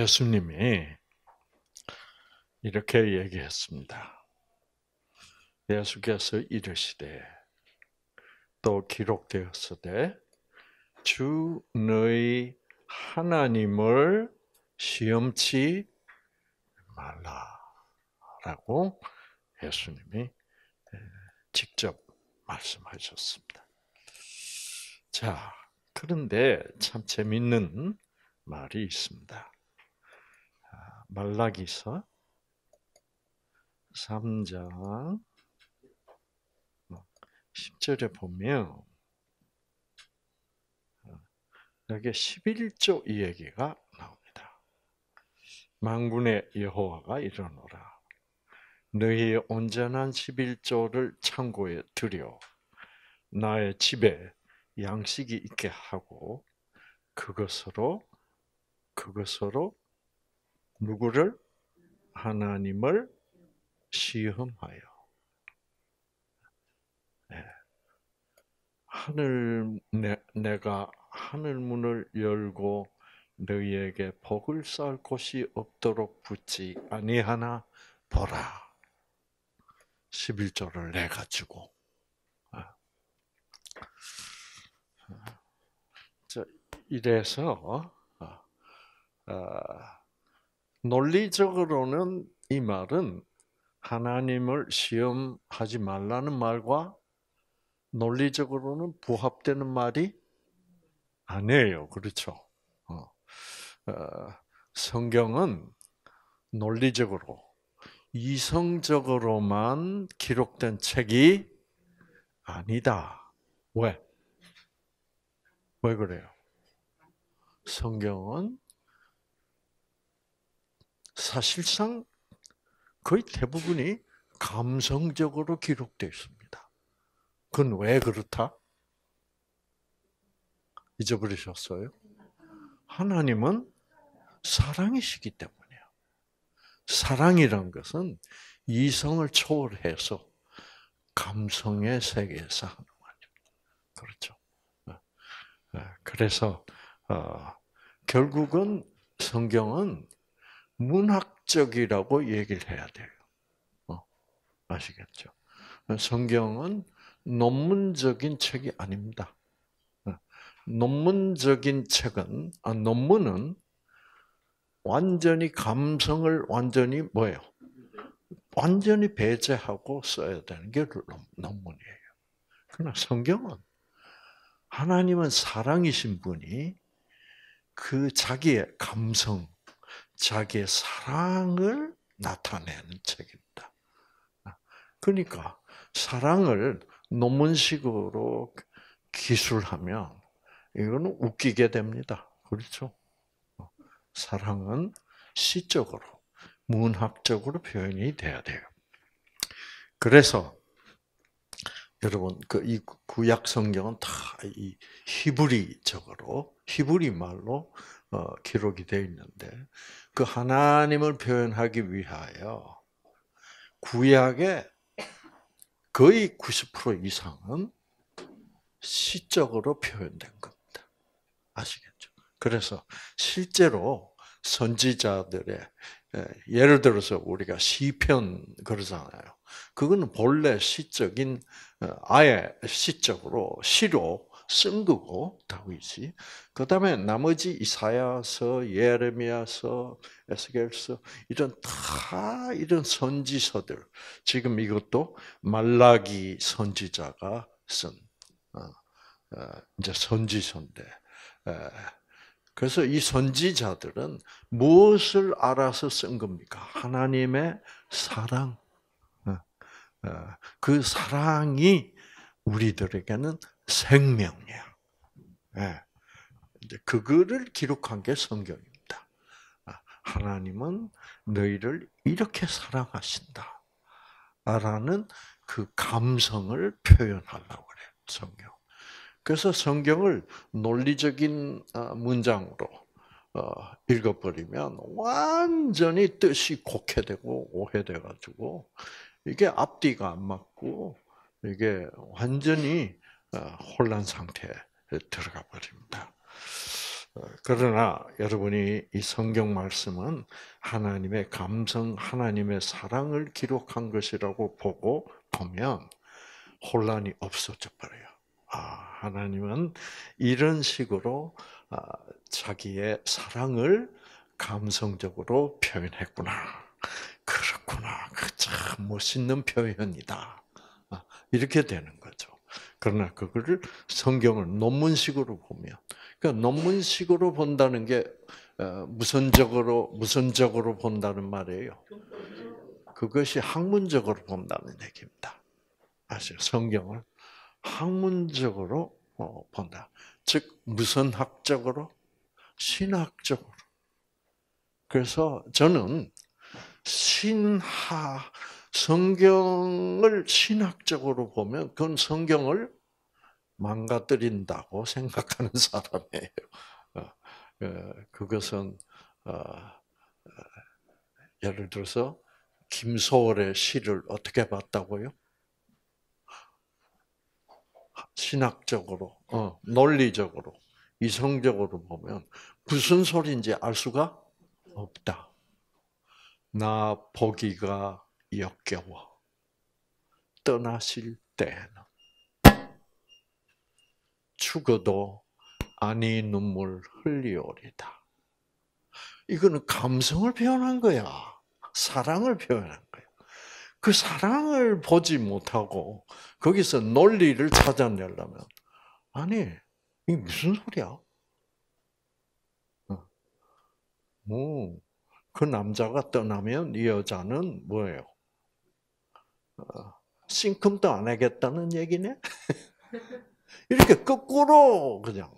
예수님이 이렇게 얘기했습니다. 예수께서 이르시되 또 기록되었으되 주 너희 하나님을 시험치 말라라고 예수님이 직접 말씀하셨습니다. 자, 그런데 참 재밌는 말이 있습니다. 아, 말라기서 3장 10절에 보면 여기 11조 이 얘기가 나옵니다. 망군의 여호와가 이러노라. 너희의 온전한 11조를 창고에 들여 나의 집에 양식이 있게 하고 그것으로 그것으로 누구를 하나님을 시험하여 네. 하늘 내, 내가 하늘 문을 열고 너희에게 복을 쌓을 곳이 없도록 붙지 아니하나 보라. 11조를 내 가지고 아. 이래서 아, 아, 논리적으로는 이 말은 하나님을 시험하지 말라는 말과 논리적으로는 부합되는 말이 아니에요. 그렇죠? 어, 어, 성경은 논리적으로 이성적으로만 기록된 책이 아니다. 왜? 왜 그래요? 성경은 사실상 거의 대부분이 감성적으로 기록되어 있습니다. 그건 왜 그렇다? 잊어버리셨어요? 하나님은 사랑이시기 때문이에요. 사랑이란 것은 이성을 초월해서 감성의 세계에서 하는 말입니다. 그렇죠. 어, 어, 그래서 어, 결국은 성경은 문학적이라고 얘기를 해야 돼요. 어, 아시겠죠? 성경은 논문적인 책이 아닙니다. 어, 논문적인 책은, 아, 논문은 완전히 감성을 완전히 뭐예요? 완전히 배제하고 써야 되는 게 논문이에요. 그러나 성경은 하나님은 사랑이신 분이 그 자기의 감성, 자기의 사랑을 나타내는 책입니다. 그러니까 사랑을 논문식으로 기술하면 이거는 웃기게 됩니다. 그렇죠? 사랑은 시적으로, 문학적으로 표현이 돼야 돼요. 그래서 여러분 그 이 구약 성경은 다 이 히브리적으로 히브리 말로 어, 기록이 되어 있는데 그 하나님을 표현하기 위하여 구약의 거의 90% 이상은 시적으로 표현된 겁니다. 아시겠죠? 그래서 실제로 선지자들의 예를 들어서 우리가 시편 그러잖아요. 그거는 본래 시적인 어, 아예 시적으로 시로 쓴 거고 다윗이. 그다음에 나머지 이사야서, 예레미야서, 에스겔서 이런 다 이런 선지서들. 지금 이것도 말라기 선지자가 쓴 어, 어, 이제 선지서인데. 그래서 이 선지자들은 무엇을 알아서 쓴 겁니까? 하나님의 사랑. 그 사랑이 우리들에게는 생명이야. 네. 그거를 기록한 게 성경입니다. 아, 하나님은 너희를 이렇게 사랑하신다. 라는 그 감성을 표현하려고 그래요, 성경. 그래서 성경을 논리적인 어, 문장으로 어, 읽어버리면 완전히 뜻이 곡해되고 오해돼가지고 이게 앞뒤가 안 맞고 이게 완전히 어, 혼란 상태에 들어가 버립니다. 어, 그러나 여러분이 이 성경 말씀은 하나님의 감성, 하나님의 사랑을 기록한 것이라고 보고 보면 혼란이 없어져 버려요. 아, 하나님은 이런 식으로 아, 자기의 사랑을 감성적으로 표현했구나. 그렇구나. 그 참 멋있는 표현이다. 아, 이렇게 되는 거죠. 그러나 그거를 성경을 논문식으로 보면, 그러니까 논문식으로 본다는 게 어, 무선적으로 무선적으로 본다는 말이에요. 그것이 학문적으로 본다는 얘기입니다. 아시죠? 성경을 학문적으로 어, 본다. 즉 무선학적으로, 신학적으로. 그래서 저는 신하 성경을 신학적으로 보면 그건 성경을 망가뜨린다고 생각하는 사람이에요. 어, 어, 그것은 어, 예를 들어서 김소월의 시를 어떻게 봤다고요? 신학적으로, 논리적으로, 이성적으로 보면 무슨 소리인지 알 수가 없다. 나 보기가 역겨워. 떠나실 때는 죽어도 아니 눈물 흘리오리다. 이거는 감성을 표현한 거야. 사랑을 표현한 거야. 그 사랑을 보지 못하고 거기서 논리를 찾아내려면 아니 이 무슨 소리야? 뭐, 그 남자가 떠나면 이 여자는 뭐예요? 어, 싱큼도 안 하겠다는 얘기네? 이렇게 거꾸로 그냥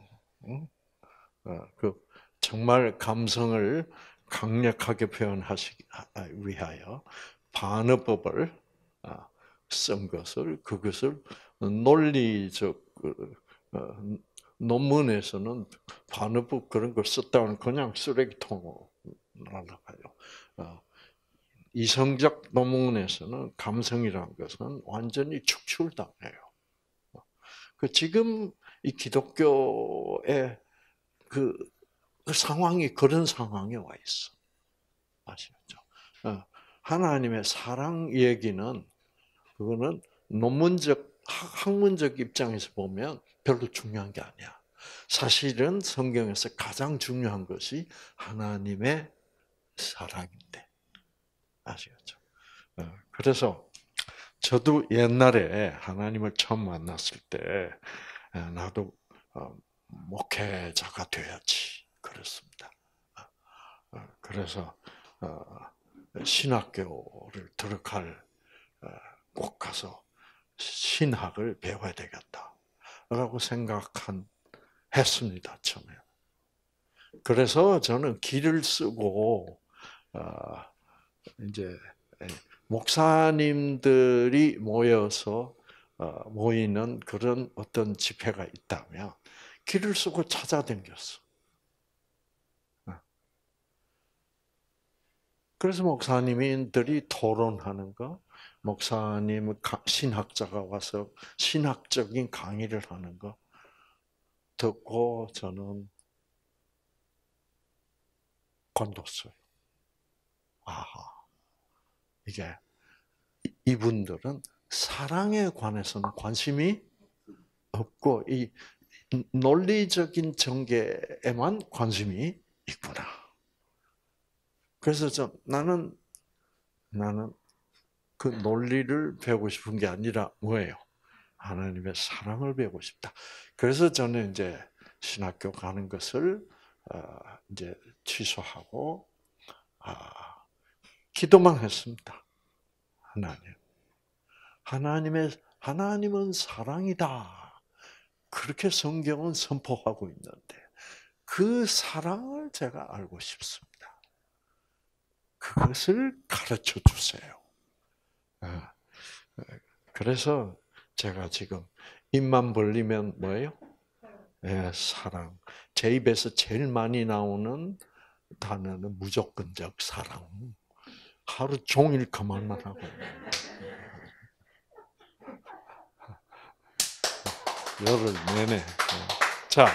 어, 그 정말 감성을 강력하게 표현하시기 위하여 반어법을 아, 쓴 것을 그것을 논리적 그, 어, 논문에서는 반어법 그런 걸 썼다는 그냥 쓰레기통으로 날아가요. 어, 이성적 논문에서는 감성이라는 것은 완전히 축출당해요. 그 지금 이 기독교의 그, 그 상황이 그런 상황에 와 있어. 아시겠죠? 어, 하나님의 사랑 얘기는 그거는 논문적 학문적 입장에서 보면 별로 중요한 게 아니야. 사실은 성경에서 가장 중요한 것이 하나님의 사랑인데. 아시겠죠? 어, 그래서 저도 옛날에 하나님을 처음 만났을 때 어, 나도 어, 목회자가 돼야지 그랬습니다. 그래서 신학교를 들어갈 꼭 가서 신학을 배워야 되겠다라고 생각한 했습니다 처음에. 그래서 저는 길을 쓰고 어, 이제 예, 목사님들이 모여서 어, 모이는 그런 어떤 집회가 있다면 길을 쓰고 찾아다녔어. 어. 그래서 목사님들이 토론하는 거, 목사님 신학자가 와서 신학적인 강의를 하는 거 듣고 저는 건뒀어요. 아하, 이게 이분들은 사랑에 관해서는 관심이 없고 이 논리적인 전개에만 관심이 있구나. 그래서 저 나는 나는 그 논리를 배우고 싶은 게 아니라 뭐예요? 하나님의 사랑을 배우고 싶다. 그래서 저는 이제 신학교 가는 것을 어, 이제 취소하고 아, 기도만 했습니다. 하나님, 하나님의 하나님은 사랑이다. 그렇게 성경은 선포하고 있는데 그 사랑을 제가 알고 싶습니다. 그것을 가르쳐 주세요. 아, 그래서 제가 지금 입만 벌리면 뭐예요? 네, 사랑. 제 입에서 제일 많이 나오는 단어는 무조건적 사랑. 하루 종일 그 말만 하고. 열흘 내내. 자,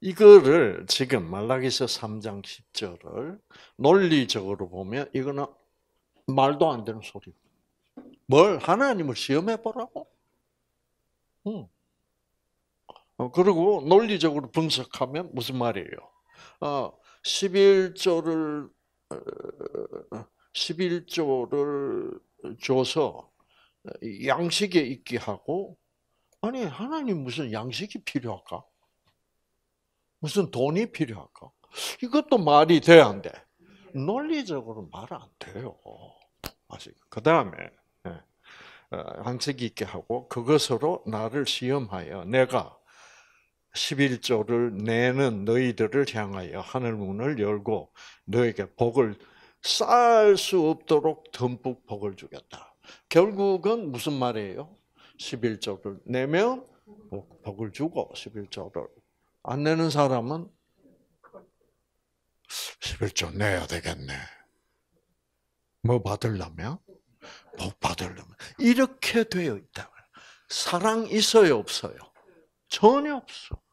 이거를 지금 말라기서 3장 10절을 논리적으로 보면 이거는 말도 안 되는 소리. 뭘 하나님을 시험해 보라고? 응. 어, 그리고 논리적으로 분석하면 무슨 말이에요? 어, 11조를 11조를 줘서 양식에 있게 하고 아니 하나님 무슨 양식이 필요할까? 무슨 돈이 필요할까? 이것도 말이 돼, 안 돼? 논리적으로 말 안 돼요. 아직. 그 다음에, 예, 양식이 있게 하고, 그것으로 나를 시험하여 내가 11조를 내는 너희들을 향하여 하늘문을 열고 너에게 복을 쌓을 수 없도록 듬뿍 복을 주겠다. 결국은 무슨 말이에요? 11조를 내면 복을 주고 11조를 안 내는 사람은 11조 내야 되겠네. 뭐 받으려면? 복 받으려면. 이렇게 되어 있다. 사랑 있어요, 없어요? 전혀 없어.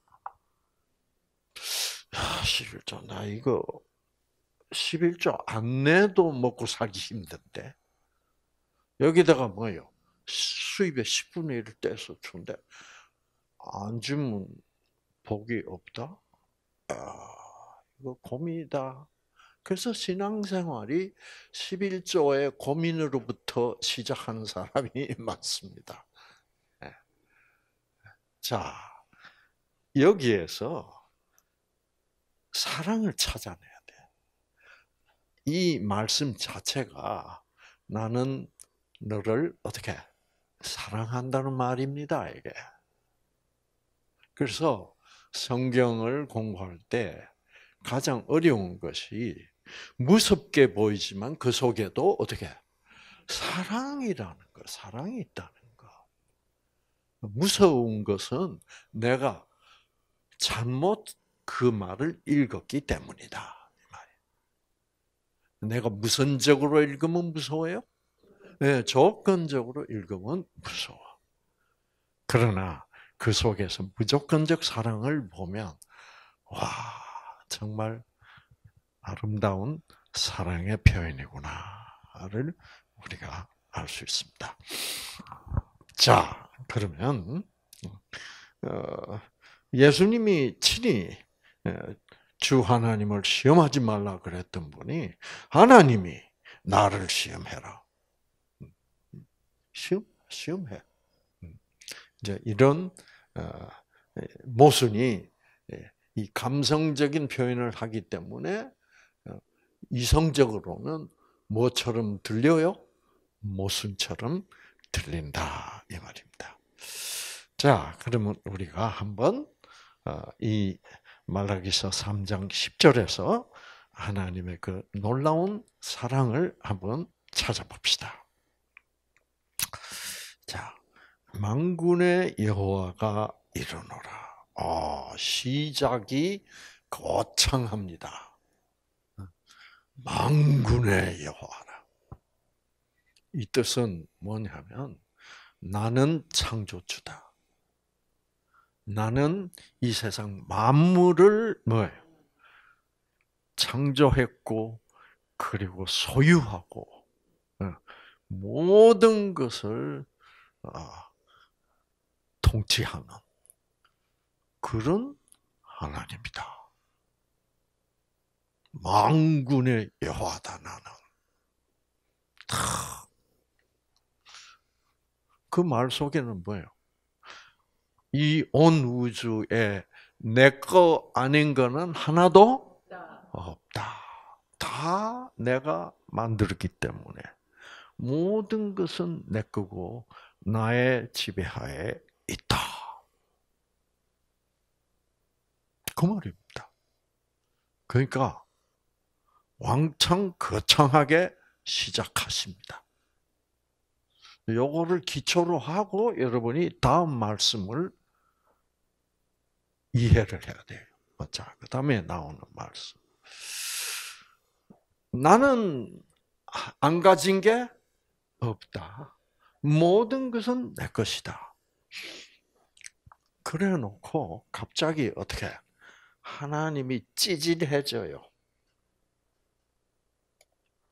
11조, 나 이거 11조 안 내도 먹고 살기 힘든데. 여기다가 뭐요? 수입의 10분의 1을 떼서 준대. 안 주면 복이 없다? 아, 이거 고민이다. 그래서 신앙생활이 11조의 고민으로부터 시작하는 사람이 많습니다. 예. 자, 여기에서 사랑을 찾아내야 돼. 이 말씀 자체가 나는 너를 어떻게 사랑한다는 말입니다, 이게. 그래서 성경을 공부할 때 가장 어려운 것이 무섭게 보이지만 그 속에도 어떻게 사랑이라는 거, 사랑이 있다는 거. 무서운 것은 내가 잘못 그 말을 읽었기 때문이다. 내가 무선적으로 읽으면 무서워요? 네, 조건적으로 읽으면 무서워. 그러나 그 속에서 무조건적 사랑을 보면 와 정말 아름다운 사랑의 표현이구나를 우리가 알 수 있습니다. 자 그러면 어, 예수님이 친히 주 하나님을 시험하지 말라 그랬던 분이 하나님이 나를 시험해라. 시험 시험해. 이제 이런 어, 모순이 예, 이 감성적인 표현을 하기 때문에 어, 이성적으로는 뭐처럼 들려요? 모순처럼 들린다 이 말입니다. 자, 그러면 우리가 한번 어, 이 말라기서 3장 10절에서 하나님의 그 놀라운 사랑을 한번 찾아봅시다. 자, 망군의 여호와가 이르노라. 어, 시작이 거창합니다. 망군의 여호와라. 이 뜻은 뭐냐면 나는 창조주다. 나는 이 세상 만물을 뭐예요? 창조했고 그리고 소유하고 어, 모든 것을 어, 통치하는 그런 하나님이다. 망군의 여호와다 나는. 그 말 속에는 뭐예요? 이 온 우주에 내 거 아닌 거는 하나도 없다. 다 내가 만들었기 때문에 모든 것은 내 거고 나의 지배하에 있다. 그 말입니다. 그러니까 왕창 거창하게 시작하십니다. 요거를 기초로 하고 여러분이 다음 말씀을 이해를 해야 돼요. 자, 그 다음에 나오는 말씀. 나는 안 가진 게 없다. 모든 것은 내 것이다. 그래 놓고 갑자기 어떻게 하나님이 찌질해져요.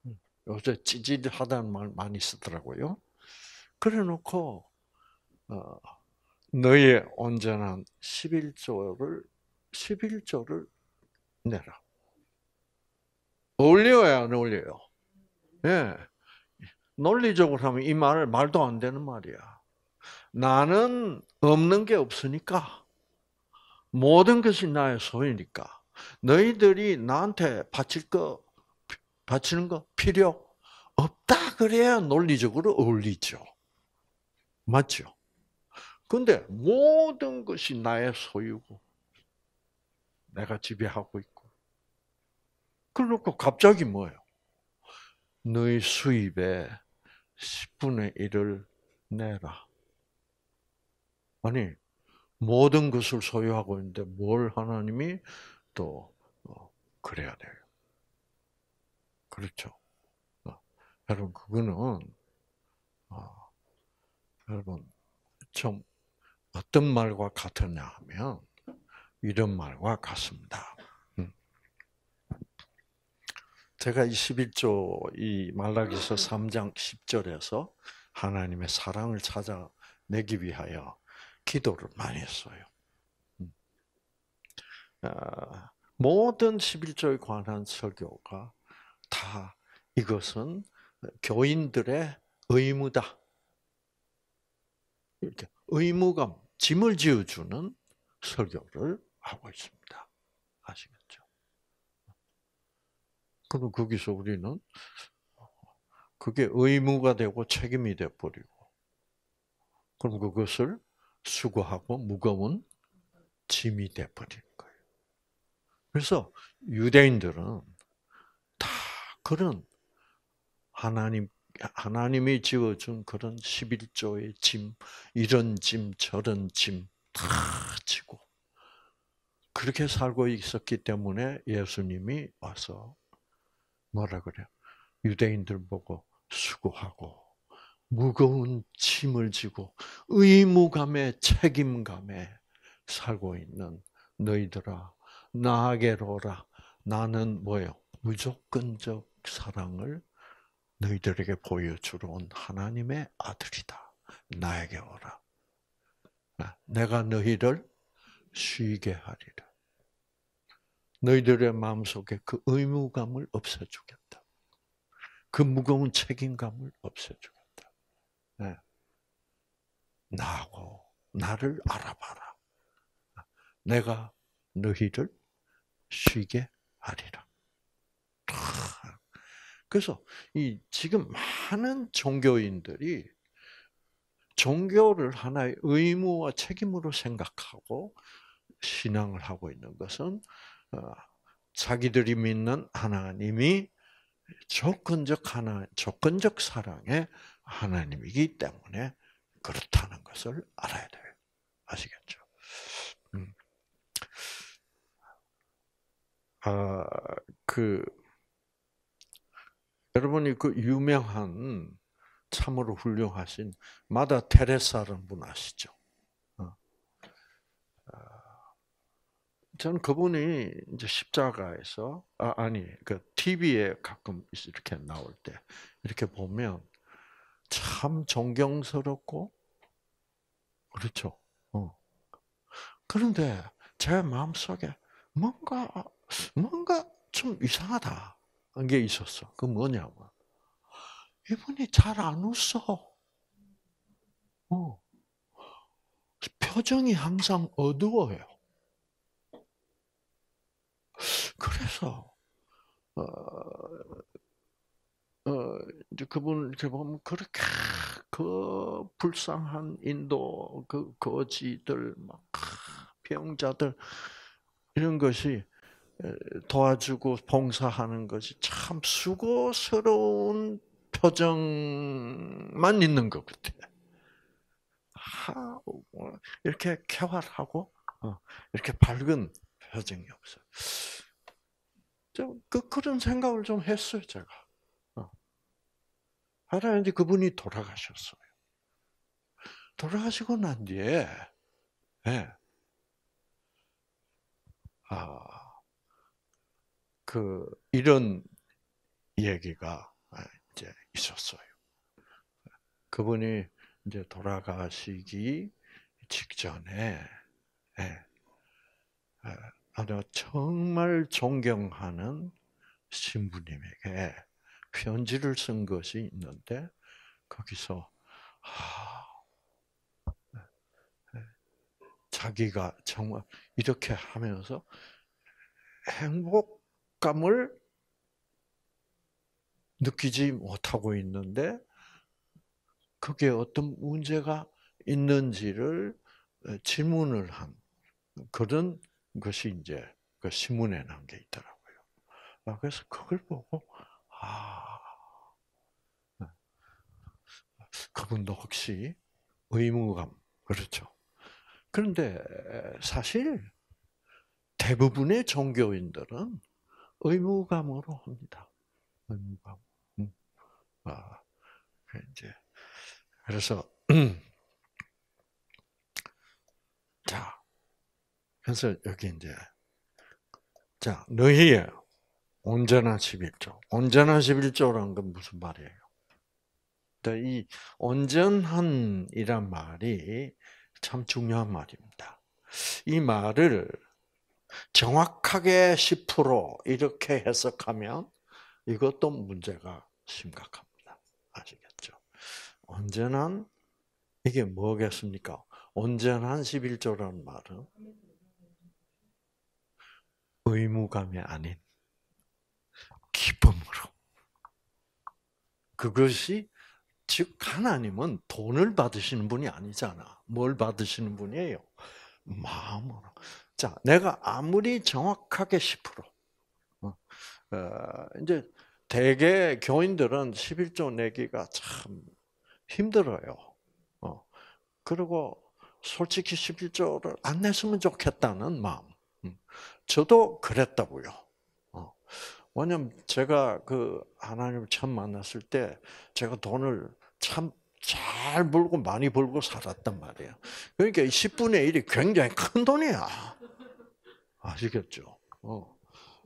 음, 요새 찌질하다는 말 많이 쓰더라고요. 그래 놓고 어, 너의 온전한 11조를 11조를 내라. 어울려요, 안 어울려요? 예. 논리적으로 하면 이 말, 말도 안 되는 말이야. 나는 없는 게 없으니까. 모든 것이 나의 소유니까. 너희들이 나한테 바칠 거, 바치는 거 필요 없다. 그래야 논리적으로 어울리죠. 맞죠? 근데 모든 것이 나의 소유고, 내가 지배하고 있고. 그러고 갑자기 뭐예요? 너희 수입의 10분의 1을 내라. 아니, 모든 것을 소유하고 있는데 뭘 하나님이 또 어, 그래야 돼요. 그렇죠. 어, 여러분 그거는 어, 여러분 좀 어떤 말과 같으냐 하면 이런 말과 같습니다. 음. 제가 이 11조 이 말라기서 3장 10절에서 하나님의 사랑을 찾아내기 위하여 기도를 많이 했어요. 음. 아, 모든 11조에 관한 설교가 다 이것은 교인들의 의무다. 이렇게 의무감, 짐을 지어주는 설교를 하고 있습니다. 아시겠죠? 그럼 거기서 우리는 그게 의무가 되고 책임이 돼 버리고 그럼 그것을 수고하고 무거운 짐이 돼 버리는 거예요. 그래서 유대인들은 다 그런 하나님 하나님이 지어준 그런 11조의 짐, 이런 짐, 저런 짐 다 지고 그렇게 살고 있었기 때문에 예수님이 와서 뭐라 그래요? 유대인들 보고 수고하고 무거운 짐을 지고 의무감에 책임감에 살고 있는 너희들아 나에게로라 나는 뭐요 무조건적 사랑을 너희들에게 보여주러 온 하나님의 아들이다 나에게 오라 내가 너희를 쉬게 하리라 너희들의 마음속에 그 의무감을 없애주겠다 그 무거운 책임감을 없애주겠다 네. 나하고 나를 알아봐라. 내가 너희를 쉬게 하리라. 그래서 이 지금 많은 종교인들이 종교를 하나의 의무와 책임으로 생각하고 신앙을 하고 있는 것은 어, 자기들이 믿는 하나님이 조건적 하나 조건적 사랑의 하나님이기 때문에 그렇다는 것을 알아야 돼요. 아시겠죠? 음. 아, 그, 여러분이 그 유명한 참으로 훌륭하신 마다 테레사라는 분 아시죠? 어. 아, 저는 그분이 이제 십자가에서 아, 아니 그 TV에 가끔 이렇게 나올 때 이렇게 보면 참 존경스럽고 그렇죠. 어. 그런데 제 마음 속에 뭔가 뭔가 좀 이상하다 게 있었어. 그 뭐냐면 이분이 잘 안 웃어. 어. 표정이 항상 어두워요. 그래서 어, 어, 이제 그분을 이렇게 보면 그렇게 그 불쌍한 인도 그 거지들 막 병자들 이런 것이 도와주고 봉사하는 것이 참 수고스러운 표정만 있는 것 같아. 뭐 이렇게 쾌활하고 어, 이렇게 밝은 표정이 없어. 그 그런 생각을 좀 했어요 제가. 하나님 그분이 돌아가셨어요. 돌아가시고 난 뒤에 네. 아, 그, 이런 얘기가 이제 있었어요. 그분이 이제 돌아가시기 직전에, 예, 아 정말 존경하는 신부님에게 편지를 쓴 것이 있는데, 거기서, 아, 자기가 정말 이렇게 하면서 행복 감을 느끼지 못하고 있는데 그게 어떤 문제가 있는지를 질문을 한 그런 것이 이제 그 신문에 난 게 있더라고요. 아, 그래서 그걸 보고 아 그분도 혹시 의무감 그렇죠. 그런데 사실 대부분의 종교인들은 의무감으로 합니다. 의무감. 음. 아, 그 이제 그래서 자, 그래서 여기 이제 자 너희의 온전한 11조. 온전한 11조라는 건 무슨 말이에요? 이 온전한이란 말이 참 중요한 말입니다. 이 말을 정확하게 10% 이렇게 해석하면 이것도 문제가 심각합니다. 아시겠죠? 온전한 이게 뭐겠습니까? 온전한 11조라는 말은 의무감이 아닌 기쁨으로. 그것이 즉 하나님은 돈을 받으시는 분이 아니잖아. 뭘 받으시는 분이에요? 마음으로. 자, 내가 아무리 정확하게 10% 어, 어, 이제 대개 교인들은 11조 내기가 참 힘들어요. 어, 그리고 솔직히 11조를 안 냈으면 좋겠다는 마음. 음, 저도 그랬다고요. 어, 왜냐면 제가 그 하나님을 처음 만났을 때 제가 돈을 참 잘 벌고 많이 벌고 살았단 말이에요. 그러니까 10분의 1이 굉장히 큰 돈이야. 아시겠죠? 어,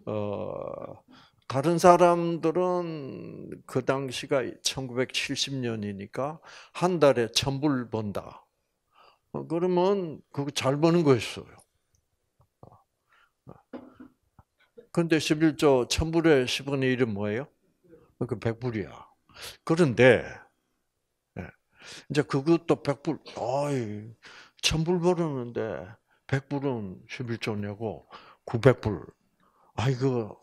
어, 다른 사람들은 그 당시가 1970년이니까 한 달에 천불 번다. 어, 그러면 그거 잘 버는 거였어요. 근데 11조 천불의 10분의 1은 뭐예요? 그 100불이야. 그런데 이제 그것도 100불, 어이, 1000불 벌었는데 100불은 11조 내고 900불. 아이고.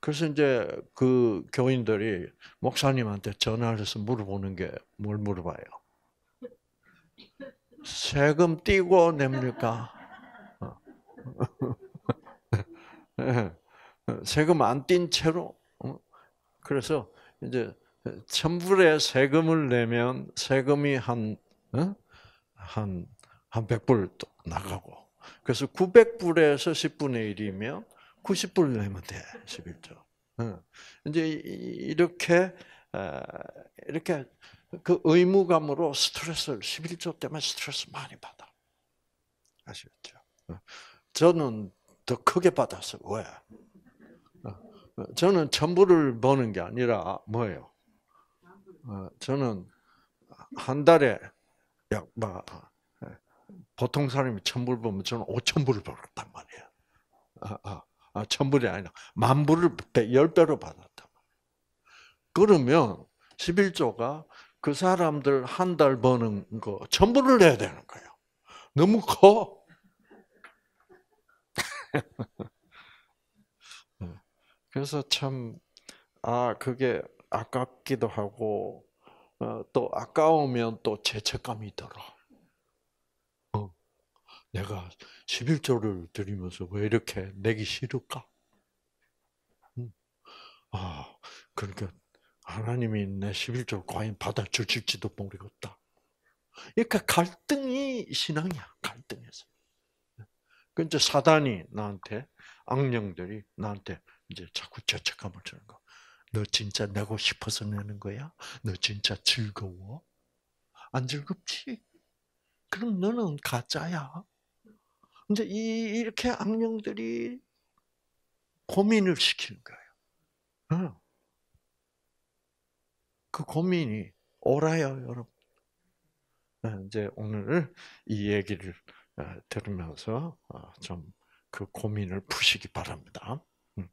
그래서 이제 그 교인들이 목사님한테 전화를 해서 물어보는 게 뭘 물어봐요? 세금 띄고 냅니까? 어. 세금 안 띈 채로? 어? 그래서 이제 천불에 세금을 내면 세금이 한, 어? 한, 한 100불 나가고. 그래서 900불에서 10분의 1이면 90불 내면 돼, 11조. 어. 이제 이렇게, 이렇게 그 의무감으로 스트레스를, 11조 때문에 스트레스 많이 받아. 아시겠죠? 어. 저는 더 크게 받았어요. 왜? 저는 천불을 버는 게 아니라 뭐예요? 어, 저는 한 달에 약 뭐, 보통 사람이 천불 벌면 저는 오천 불을 벌었단 말이에요. 아, 아, 아, 천불이 아니라 만 불을 열 배로 받았단 말이에요. 그러면 11조가 그 사람들 한 달 버는 거 천불을 내야 되는 거예요. 너무 커. 그래서 참, 아, 그게 아깝기도 하고 어, 또 아까우면 또 죄책감이 들어. 어, 내가 11조를 드리면서 왜 이렇게 내기 싫을까? 음. 아, 그러니까 하나님이 내 11조를 과연 받아주실지도 모르겠다. 그러니까 갈등이 신앙이야, 갈등에서. 그 이제 사단이 나한테, 악령들이 나한테 이제 자꾸 죄책감을 주는 거. 너 진짜 내고 싶어서 내는 거야? 너 진짜 즐거워? 안 즐겁지? 그럼 너는 가짜야. 이, 이렇게 악령들이 고민을 시키는 거예요. 어. 그 고민이 옳아요, 여러분. 네, 이제 오늘 이 얘기를 어, 들으면서 어, 좀그 고민을 푸시기 바랍니다. 음.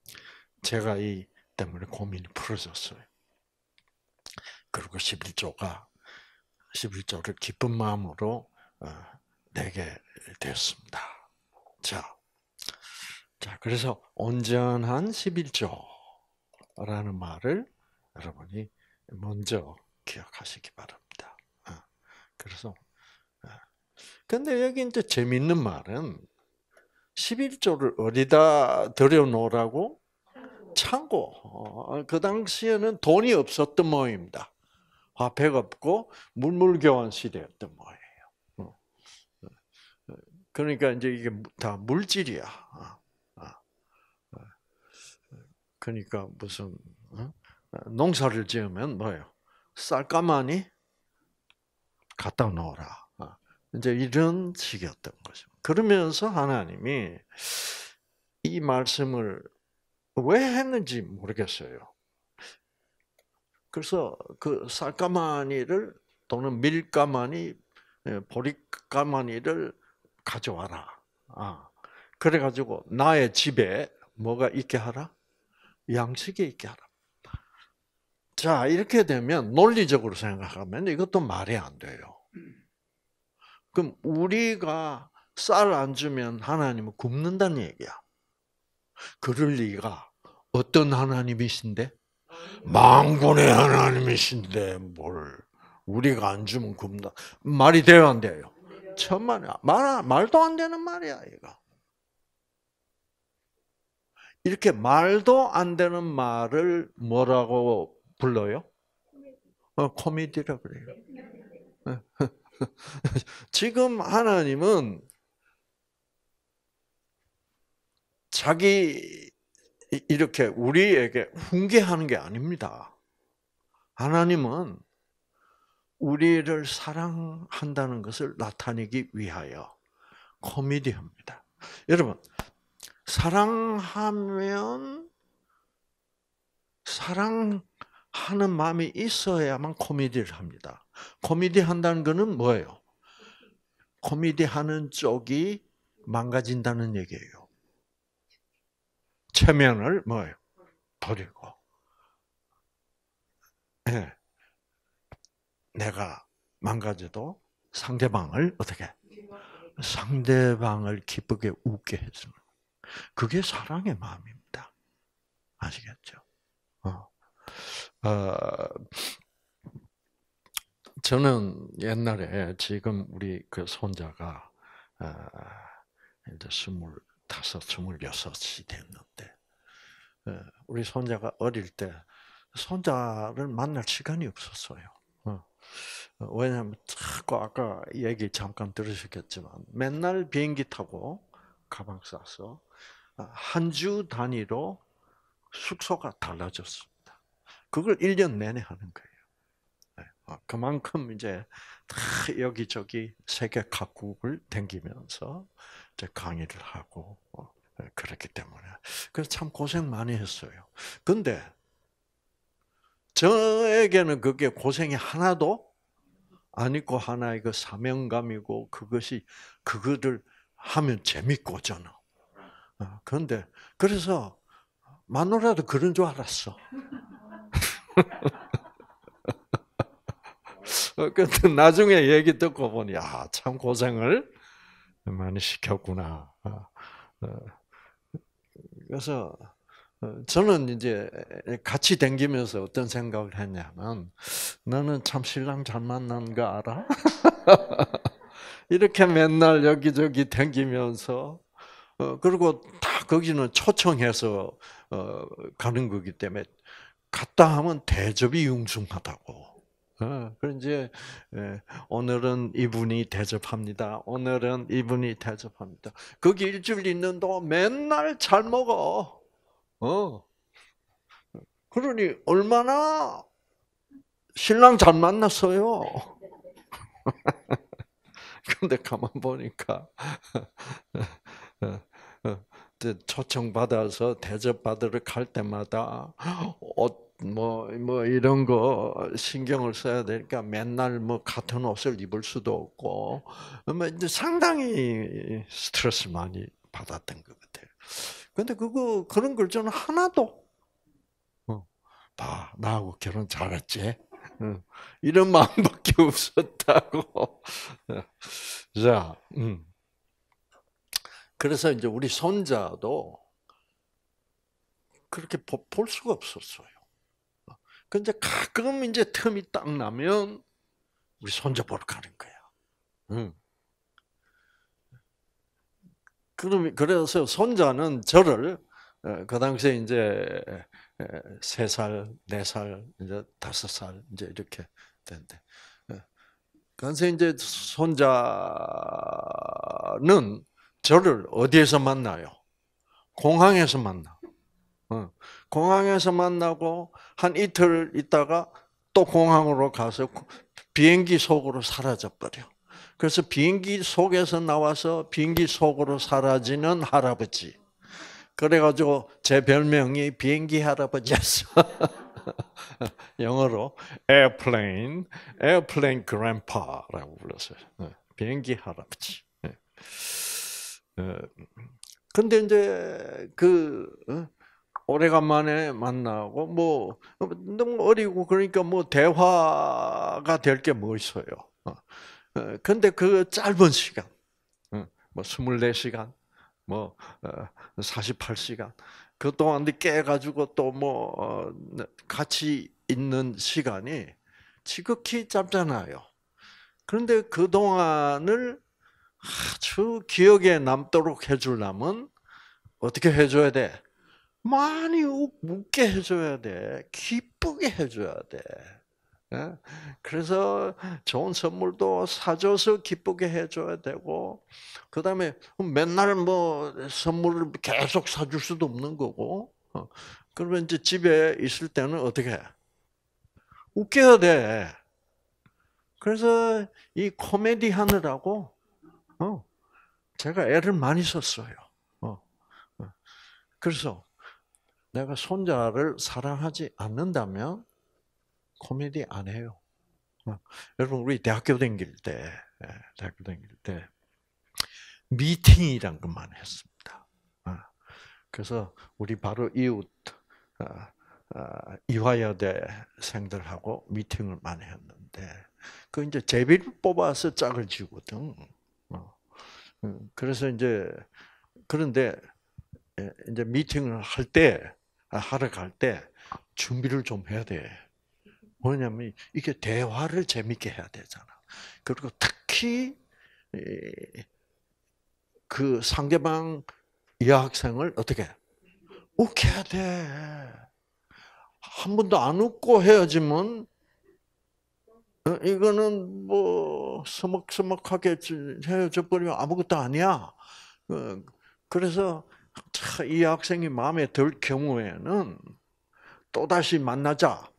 제가 이 때문에 고민이 풀어졌어요. 그리고 11조가 11조를 기쁜 마음으로 내게 됐습니다. 자, 자, 그래서 온전한 11조라는 말을 여러분이 먼저 기억하시기 바랍니다. 어, 그래서, 어, 근데 여기 이제 재밌는 말은 11조를 어디다 들여놓으라고? 창고. 어, 그 당시에는 돈이 없었던 모입니다. 화폐가 없고 물물교환 시대였던 모예요. 그러니까 이제 이게 다 물질이야. 그러니까 무슨 어? 농사를 지으면 뭐예요? 쌀가마니 갖다 놓으라. 어. 이제 이런 식이었던 거죠. 그러면서 하나님이 이 말씀을 왜 했는지 모르겠어요. 그래서 그 쌀가마니를 또는 밀가마니, 예, 보리가마니를 가져와라. 아, 그래가지고 나의 집에 뭐가 있게 하라? 양식이 있게 하라. 자, 이렇게 되면 논리적으로 생각하면 이것도 말이 안 돼요. 그럼 우리가 쌀 안 주면 하나님은 굶는다는 얘기야. 그럴 리가 어떤 하나님이신데? 망군의 하나님이신데 뭘 우리가 안 주면 굶다. 말이 돼요, 안 돼요? 천만이야. 말, 말도 안 되는 말이야, 이거. 이렇게 말도 안 되는 말을 뭐라고 불러요? 어, 코미디라 그래요. 지금 하나님은 자기 이렇게 우리에게 훈계하는 게 아닙니다. 하나님은 우리를 사랑한다는 것을 나타내기 위하여 코미디합니다. 여러분, 사랑하면 사랑하는 마음이 있어야만 코미디를 합니다. 코미디 한다는 것은 뭐예요? 코미디 하는 쪽이 망가진다는 얘기예요. 체면을 뭐예요? 버리고. 네. 내가 망가져도 상대방을 어떻게? 상대방을 기쁘게 웃게 해주는. 그게 사랑의 마음입니다. 아시겠죠? 어. 어, 저는 옛날에 지금 우리 그 손자가 어, 이제 스물다섯, 스물여섯이 됐는데 어, 우리 손자가 어릴 때 손자를 만날 시간이 없었어요. 어. 왜냐하면 자꾸 아까 얘기 잠깐 들으셨겠지만 맨날 비행기 타고 가방 싸서 한 주 단위로 숙소가 달라졌습니다. 그걸 1년 내내 하는 거예요. 네. 어, 그만큼 이제 여기저기 세계 각국을 댕기면서 이제 강의를 하고 어, 네, 그렇기 때문에 그래서 참 고생 많이 했어요. 근데 저에게는 그게 고생이 하나도 아니고 하나의 그 사명감이고 그것이 그거를 하면 재밌고 저는 어, 그런데 그래서 마누라도 그런 줄 알았어. 근데 나중에 얘기 듣고 보니 아참 고생을 많이 시켰구나. 어, 어. 그래서 저는 이제 같이 댕기면서 어떤 생각을 했냐면 너는 참 신랑 잘 만난 거 알아? 이렇게 맨날 여기저기 댕기면서 어, 그리고 다 거기는 초청해서 어, 가는 거기 때문에 갔다 하면 대접이 융숭하다고. 어, 그 이제 예, 오늘은 이분이 대접합니다. 오늘은 이분이 대접합니다. 거기 일주일 있는 동안 맨날 잘 먹어. 어. 그러니 얼마나 신랑 잘 만났어요. 근데 가만 보니까 초청 받아서 대접 받으러 갈 때마다 옷 뭐, 뭐, 이런 거 신경을 써야 되니까 맨날 뭐 같은 옷을 입을 수도 없고, 뭐 상당히 스트레스 많이 받았던 것 같아요. 근데 그거, 그런 걸 저는 하나도, 어, 봐, 나하고 결혼 잘했지? 어, 이런 마음밖에 없었다고. 자, 음. 그래서 이제 우리 손자도 그렇게 볼 수가 없었어요. 근데 가끔 이제 틈이 딱 나면 우리 손자 보러 가는 거야. 응. 그럼 그래서 손자는 저를 어, 그 당시에 이제 세 살, 네 살, 이제 다섯 살 이제 이렇게 된대. 어, 그래서 이제 손자는 저를 어디에서 만나요? 공항에서 만나. 어, 공항에서 만나고 한 이틀 있다가 또 공항으로 가서 비행기 속으로 사라져 버려. 그래서 비행기 속에서 나와서 비행기 속으로 사라지는 할아버지. 그래가지고 제 별명이 비행기 할아버지였어. 영어로 airplane, airplane grandpa라고 불렀어요. 어, 비행기 할아버지. 네. 어, 근데 이제 그 오래간만에 만나고 뭐 너무 어리고 그러니까 뭐 대화가 될 게 뭐 있어요. 어. 어, 근데 그 짧은 시간, 어, 뭐 24시간, 뭐 48시간, 그 동안 깨가지고 또 뭐 같이 있는 시간이 지극히 짧잖아요. 그런데 그 동안을 아주 기억에 남도록 해주려면 어떻게 해줘야 돼? 많이 웃게 해줘야 돼. 기쁘게 해줘야 돼. 예? 그래서 좋은 선물도 사줘서 기쁘게 해줘야 되고, 그 다음에 맨날 뭐 선물을 계속 사줄 수도 없는 거고, 어. 그러면 이제 집에 있을 때는 어떻게 해? 웃겨야 돼. 그래서 이 코미디 하느라고, 어, 제가 애를 많이 썼어요. 어. 어. 그래서 내가 손자를 사랑하지 않는다면 코미디 안 해요. 어. 여러분 우리 대학교 다닐 때, 예, 대학교 다닐 때 미팅이란 것만 했습니다. 어. 그래서 우리 바로 이웃 어, 이화여대 생들하고 미팅을 많이 했는데 그 이제 제비를 뽑아서 짝을 지거든. 음, 그래서 이제 그런데 예, 이제 미팅을 할때 아, 하러 갈 때 준비를 좀 해야 돼. 뭐냐면 이게 대화를 재밌게 해야 되잖아. 그리고 특히 그 상대방 여학생을 어떻게 웃겨야 돼. 한 번도 안 웃고 헤어지면 어, 이거는 뭐 서먹서먹하게 헤어져 버리면 아무것도 아니야. 어, 그래서 이 학생이 마음에 들 경우에는 또 다시 만나자.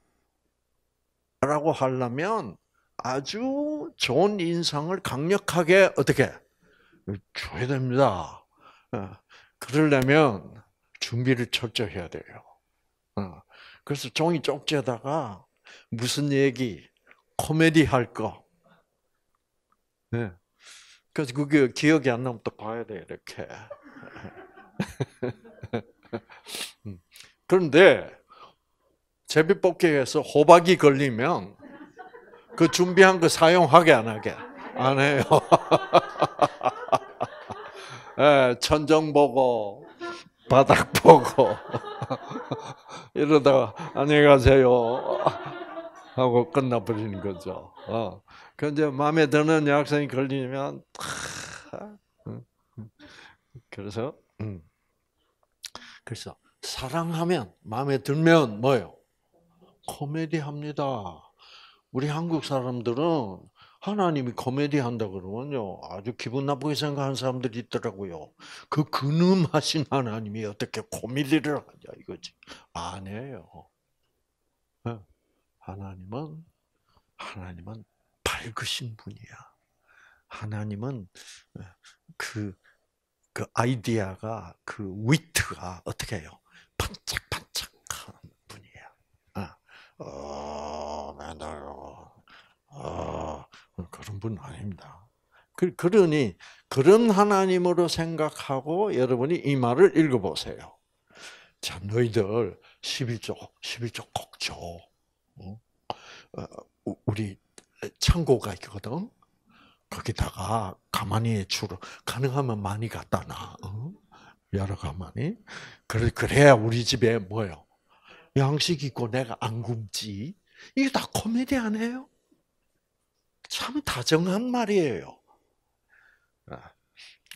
라고 하려면 아주 좋은 인상을 강력하게 어떻게 줘야 됩니다. 어, 그러려면 준비를 철저히 해야 돼요. 어, 그래서 종이 쪽지에다가 무슨 얘기, 코미디 할 거. 네. 그래서 그게 기억이 안 나면 또 봐야 돼, 이렇게. 음. 그런데 제비뽑기에서 호박이 걸리면 그 준비한 거 사용하게 안 하게 안 해요. 네, 천정 보고 바닥 보고 이러다가 안녕히 가세요 하고 끝나버리는 거죠. 어. 그 이제 마음에 드는 여학생이 걸리면 그래서 음. 그래서 사랑하면 마음에 들면 뭐요? 코미디 합니다. 우리 한국 사람들은 하나님이 코미디 한다 그러면요 아주 기분 나쁘게 생각하는 사람들이 있더라고요. 그 근음하신 하나님이 어떻게 코미디를 하냐 이거지 안 해요. 하나님은 하나님은 밝으신 분이야. 하나님은 그, 그 아이디어가 그 위트가 어떻게 해요? 아, 어, 맨날 어, 그런 분 아닙니다. 그, 그러니 그런 하나님으로 생각하고 여러분이 이 말을 읽어보세요. 자, 너희들 11조, 11조 꼭 줘. 어? 어, 우리 창고가 있거든. 거기다가 가만히 주로 가능하면 많이 갖다 놔. 어? 여러 가만히. 그래 그래야 우리 집에 뭐요? 양식 있고 내가 안 굶지. 이게 다 코미디 아니에요? 참 다정한 말이에요. 아,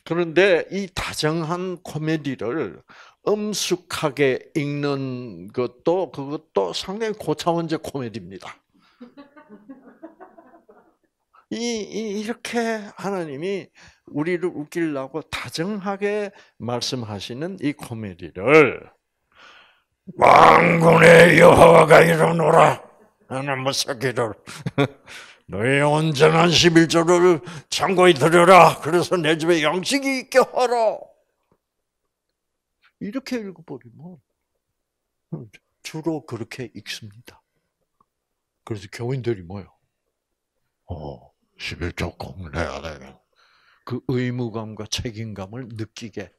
그런데 이 다정한 코미디를 엄숙하게 읽는 것도 그것도 상당히 고차원적 코미디입니다. 이, 이 이렇게 하나님이 우리를 웃기려고 다정하게 말씀하시는 이 코미디를 왕군의 여호와가 이러노라 나는 무사기를 너의 온전한 11조를 창고에 들여라 그래서 내 집에 양식이 있게 하라 이렇게 읽어버리면 주로 그렇게 읽습니다. 그래서 교인들이 뭐요? 어, 11조 꼭 내야 되겠 그 의무감과 책임감을 느끼게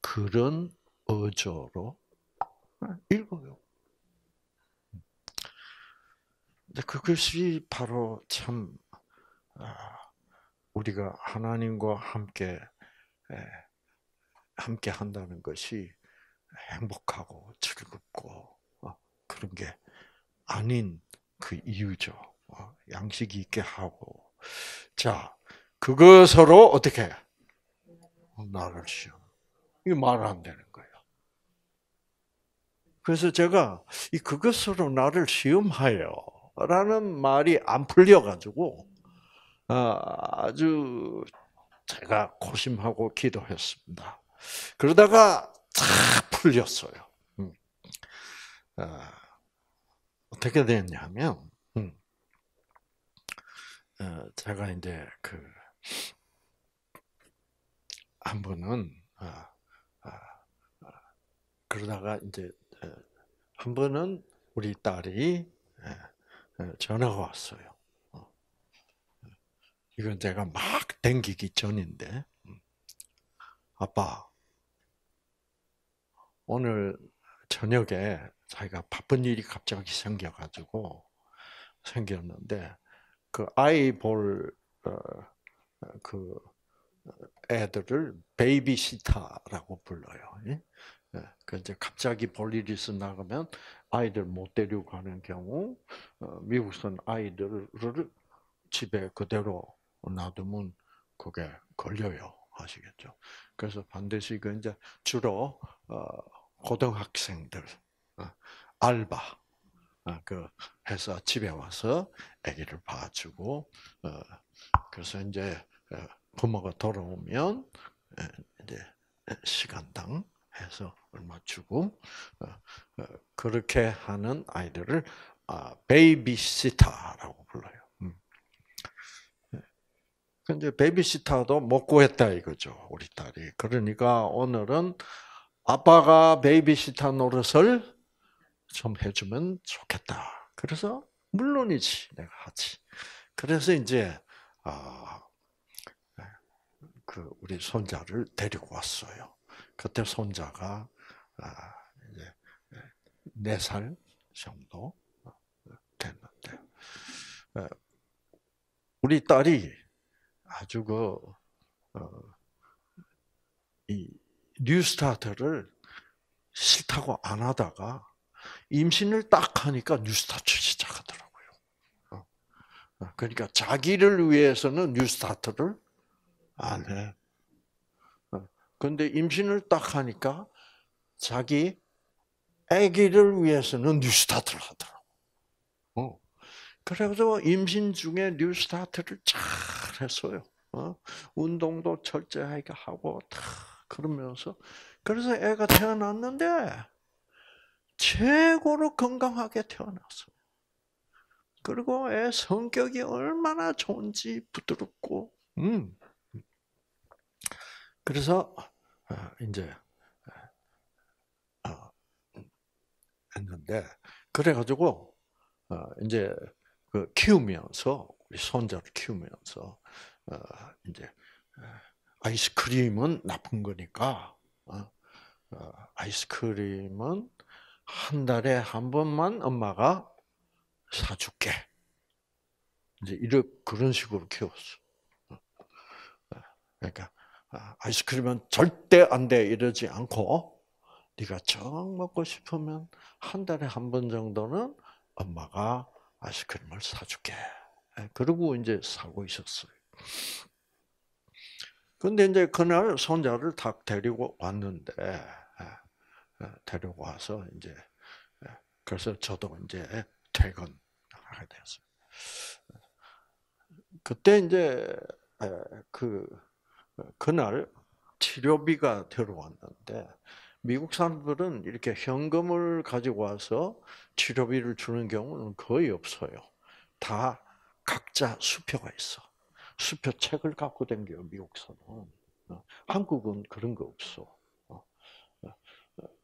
그런 어조로 읽어요. 근데 그것이 바로 참 아, 우리가 하나님과 함께 함께 한다는 것이 행복하고 즐겁고 어, 그런 게 아닌 그 이유죠. 어, 양식이 있게 하고 자 그것으로 어떻게 나를 시험 이게 말안 되는 거예요. 그래서 제가 이 그것으로 나를 시험하여라는 말이 안 풀려 가지고 아, 아주 제가 고심하고 기도했습니다. 그러다가 쫙 풀렸어요. 음. 아, 어떻게 됐냐면, 음. 어, 제가 이제 그, 한 번은, 아, 아, 아, 그러다가 이제, 어, 한 번은 우리 딸이 예, 어, 전화가 왔어요. 이건 제가 막 댕기기 전인데, 음. 아빠, 오늘 저녁에 자기가 바쁜 일이 갑자기 생겨가지고 생겼는데 그 아이 볼그 어, 애들을 베이비시타라고 불러요. 예? 예, 그 이제 갑자기 볼 일이 있어 나가면 아이들 못 데리고 가는 경우 어, 미국선 아이들을 집에 그대로 놔두면 그게 걸려요. 아시겠죠? 그래서 반드시 그 이제 주로 어, 고등학생들 어, 알바 어, 그 해서 집에 와서 아기를 봐주고 그래서 이제 부모가 돌아오면 이제 시간당 해서 얼마 주고 그렇게 하는 아이들을 베이비시터라고 불러요. 근데 베이비시터도 못 구했다 이거죠, 우리 딸이. 그러니까 오늘은 아빠가 베이비시터 노릇을 좀 해주면 좋겠다. 그래서 물론이지, 내가 하지. 그래서 이제 아, 그 우리 손자를 데리고 왔어요. 그때 손자가 아, 이제 네 살 정도 됐는데 우리 딸이 아주 그, 어, 이 뉴스타트를 싫다고 안 하다가 임신을 딱 하니까 뉴스타트 시작하더라고요. 어. 어, 그러니까 자기를 위해서는 뉴스타트를 안 해. 근데 임신을 딱 하니까 자기 아기를 위해서는 뉴스타트를 하더라고. 어. 그래서 임신 중에 뉴스타트를 잘 했어요. 어? 운동도 철저하게 하고 다 그러면서 그래서 애가 태어났는데 최고로 건강하게 태어났어요. 그리고 애 성격이 얼마나 좋은지 부드럽고 음. 그래서 어, 이제 어, 했는데 그래가지고 어, 이제 그 키우면서 우리 손자를 키우면서 이제 아이스크림은 나쁜 거니까 아이스크림은 한 달에 한 번만 엄마가 사줄게. 이제 이런 그런 식으로 키웠어. 그러니까 아, 아이스크림은 절대 안 돼 이러지 않고 네가 정 먹고 싶으면 한 달에 한 번 정도는 엄마가 아이스크림을 사줄게. 예, 그러고 이제 사고 있었어요. 근데 이제 그날 손자를 딱 데리고 왔는데 데리고 와서 이제 그래서 저도 이제 퇴근하게 됐어요. 그때 이제 그 그날 치료비가 들어왔는데 미국 사람들은 이렇게 현금을 가지고 와서 치료비를 주는 경우는 거의 없어요. 다 각자 수표가 있어. 수표 책을 갖고 댕겨 미국서는. 어, 한국은 그런 거 없어. 어, 어,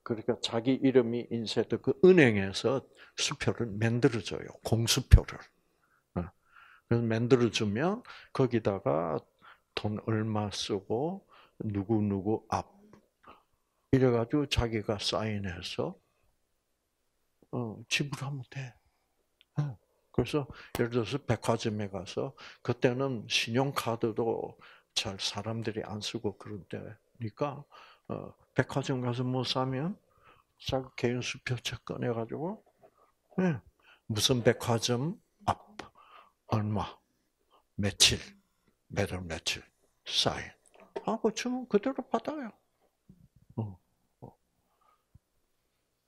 그러니까 자기 이름이 인쇄된 그 은행에서 수표를 만들어줘요. 공수표를. 그래서 만들어주면 거기다가 돈 얼마 쓰고 누구 누구 앞 이래가지고 자기가 사인해서 어, 지불하면 돼. 어. 그래서 예를 들어서 백화점에 가서 그때는 신용카드도 잘 사람들이 안 쓰고 그런 때니까 어, 백화점 가서 뭐 사면 자기 개인 수표책 꺼내가지고 네. 무슨 백화점 앞 얼마 며칠 매달 며칠 사인 하고 주면 그대로 받아요. 어, 어.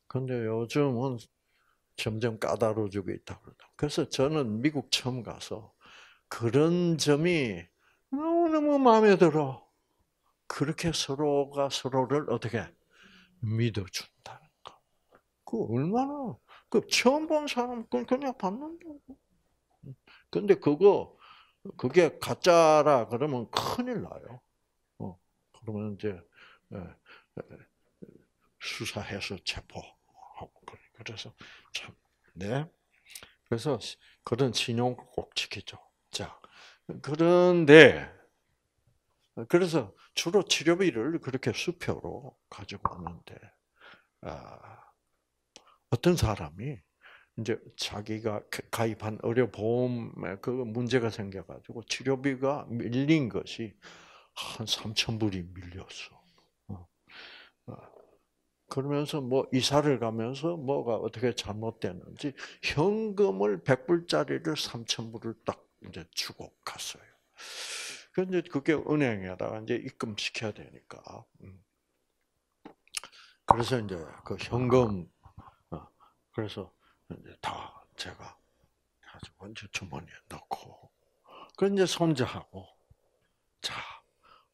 근데 요즘은 점점 까다로워지고 있다 그러다. 그래서 저는 미국 처음 가서 그런 점이 너무너무 마음에 들어. 그렇게 서로가 서로를 어떻게 믿어준다는 거. 그 얼마나, 그 처음 본 사람, 그냥 받는다고. 근데 그거, 그게 가짜라 그러면 큰일 나요. 어, 그러면 이제, 예, 예, 수사해서 체포하고, 그래서 참, 네. 그래서 그런 신용 꼭 지키죠. 자, 그런데, 그래서 주로 치료비를 그렇게 수표로 가지고 오는데, 아, 어떤 사람이 이제 자기가 가입한 의료 보험에 그 문제가 생겨가지고 치료비가 밀린 것이 한 3천 불이 밀렸어. 어. 어. 그러면서 뭐 이사를 가면서 뭐가 어떻게 잘못됐는지 현금을 100불짜리를 3천 불을 딱 이제 주고 갔어요. 근데 그게 은행에다가 이제 입금시켜야 되니까. 음. 그래서 이제 그 현금, 어, 그래서 다 제가 가지고 이제 주머니에 넣고, 그 이제 손자하고, 자,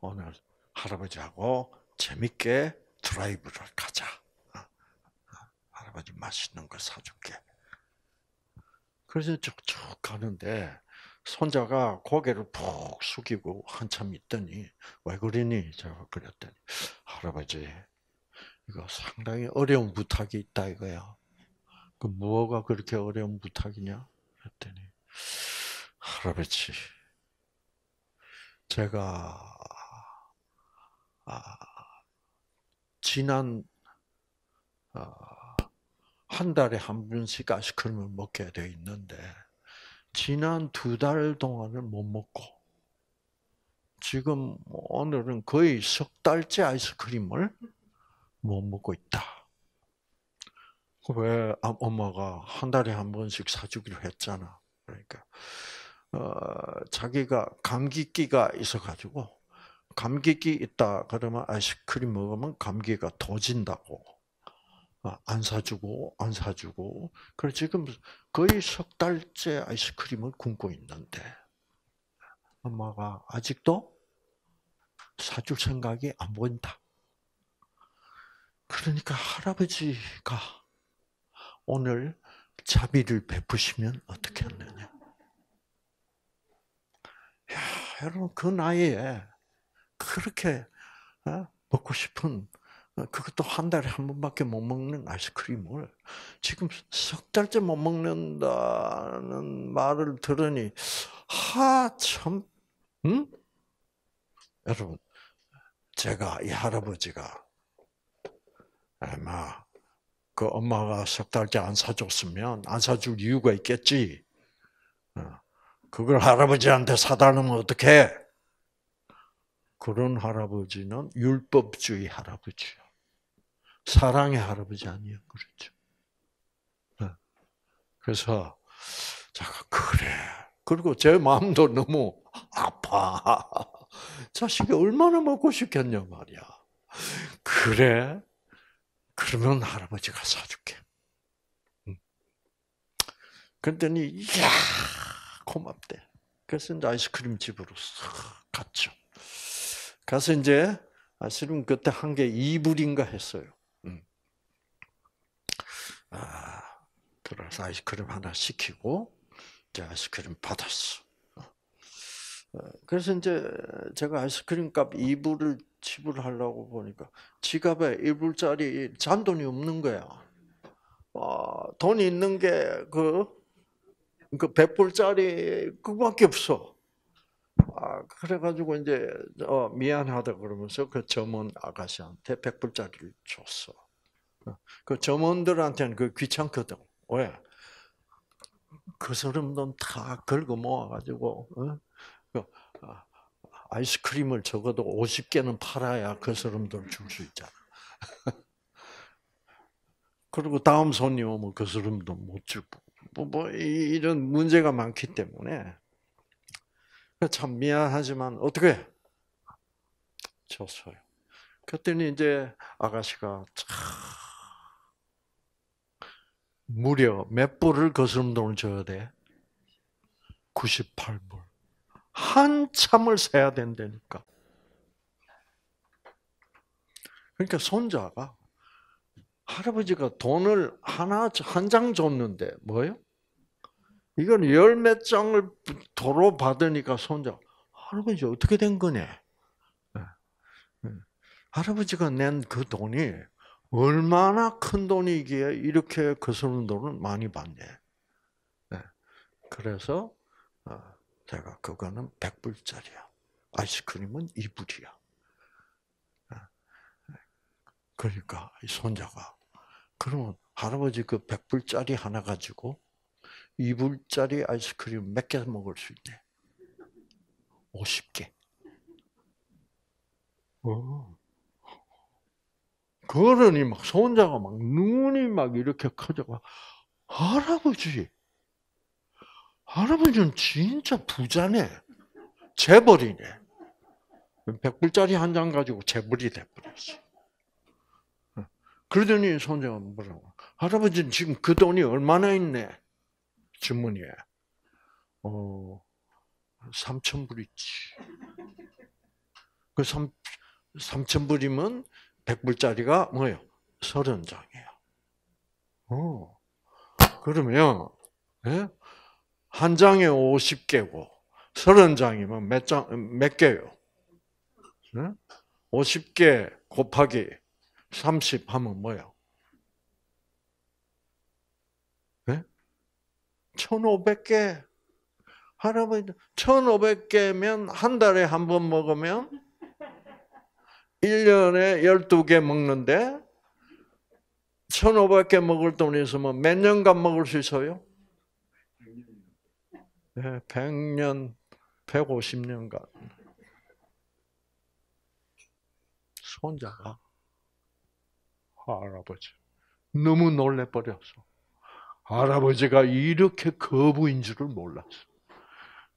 오늘 할아버지하고 재밌게 드라이브를 가자. 어, 어, 할아버지 맛있는 거 사줄게. 그래서 쭉쭉 가는데, 손자가 고개를 푹 숙이고 한참 있더니, 왜 그러니? 제가 그랬더니, 할아버지, 이거 상당히 어려운 부탁이 있다 이거야. 그 뭐가 그렇게 어려운 부탁이냐? 했더니 할아버지, 제가 아, 지난 아, 한 달에 한 번씩 아이스크림을 먹게 돼 있는데 지난 두 달 동안을 못 먹고 지금 오늘은 거의 석 달째 아이스크림을 못 먹고 있다. 왜 엄마가 한 달에 한 번씩 사주기로 했잖아. 그러니까 어, 자기가 감기기가 있어가지고 감기기 있다 그러면 아이스크림 먹으면 감기가 더진다고 어, 안 사주고 안 사주고 그래 지금 거의 석 달째 아이스크림을 굶고 있는데 엄마가 아직도 사줄 생각이 안 보인다. 그러니까 할아버지가 오늘 자비를 베푸시면 어떻게 하느냐? 야, 여러분 그 나이에 그렇게 어? 먹고 싶은 어, 그것도 한 달에 한 번밖에 못 먹는 아이스크림을 지금 석 달째 못 먹는다는 말을 들으니 하참 응? 여러분 제가 이 할아버지가 아마 그 엄마가 석 달째 안 사줬으면 안 사줄 이유가 있겠지. 어, 그걸 할아버지한테 사달라면 어떡해? 그런 할아버지는 율법주의 할아버지요. 사랑의 할아버지 아니에요. 그렇죠. 네. 그래서 제가 그래. 그리고 제 마음도 너무 아파. 자식이 얼마나 먹고 싶겠냐 말이야. 그래? 그러면 할아버지가 사줄게. 그랬더니 이야 고맙대. 그래서 이제 아이스크림 집으로 싹 갔죠. 가서 이제 아이스크림 그때 한 개 2불인가 했어요. 아, 들어서 아이스크림 하나 시키고 이제 아이스크림 받았어. 어, 그래서 이제 제가 아이스크림 값 2불을 지불하려고 보니까 지갑에 1불짜리 잔돈이 없는 거야. 어, 돈이 있는 게 그, 그 100불짜리 그거밖에 없어. 아, 그래가지고 이제, 어, 미안하다 그러면서 그 점원 아가씨한테 100불짜리를 줬어. 그 점원들한테는 그 귀찮거든. 왜? 그 사람 돈다 긁어 모아가지고, 어? 그, 아, 아이스크림을 적어도 50개는 팔아야 그 사람들 줄 수 있잖아. 그리고 다음 손님 오면 그 사람도 못 주고, 뭐, 뭐, 이런 문제가 많기 때문에. 참 미안하지만, 어떻게? 줬어요. 그랬더니 이제 아가씨가 참 무려 몇 불을 거스름 돈을 줘야 돼? 98불. 한참을 세야 된다니까. 그러니까 손자가 할아버지가 돈을 하나 한 장 줬는데 뭐예요? 이건 열 몇 장을 도로 받으니까 손자 할아버지 어떻게 된 거냐? 네. 네. 할아버지가 낸 그 돈이 얼마나 큰 돈이기에 이렇게 거스는 돈을 많이 받냐. 네. 그래서 어, 제가 그거는 100불짜리야. 아이스크림은 2불이야. 그러니까 이 손자가 그러면 할아버지 그 100불짜리 하나 가지고 2불짜리 아이스크림 몇 개 먹을 수 있대? 50개. 어. 그러니 막 손자가 막 눈이 막 이렇게 커져가 할아버지 할아버지는 진짜 부자네 재벌이네 백불짜리 한 장 가지고 재벌이 돼버렸어 그러더니 손자가 뭐라고 할아버지는 지금 그 돈이 얼마나 있네 주머니에 어 3천 불 있지 그 3, 3천 불이면 100불짜리가 뭐예요? 30장이에요. 어. 그러면 예? 한 장에 50개고 30장이면 몇 장, 몇 개요? 예? 50개 곱하기 30 하면 뭐예요? 예? 1500개. 할아버지, 1500개면 한 달에 한 번 먹으면 1년에 12개 먹는데 1,500개 먹을 돈이 있으면 몇 년간 먹을 수 있어요? 네, 100년, 150년간. 손자가 할아버지 너무 놀래버렸어. 할아버지가 이렇게 거부인 줄을 몰랐어.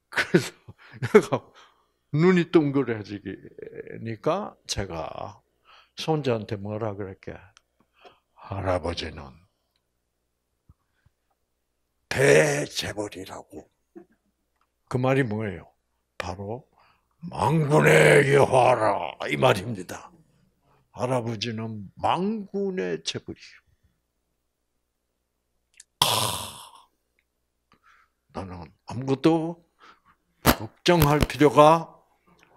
그래서 눈이 둥그레지니까 제가 손자한테 뭐라 그랬게? 할아버지는 대재벌이라고. 그 말이 뭐예요? 바로 망군의 여하라 이 말입니다. 할아버지는 망군의 재벌이요. 나는 아무것도 걱정할 필요가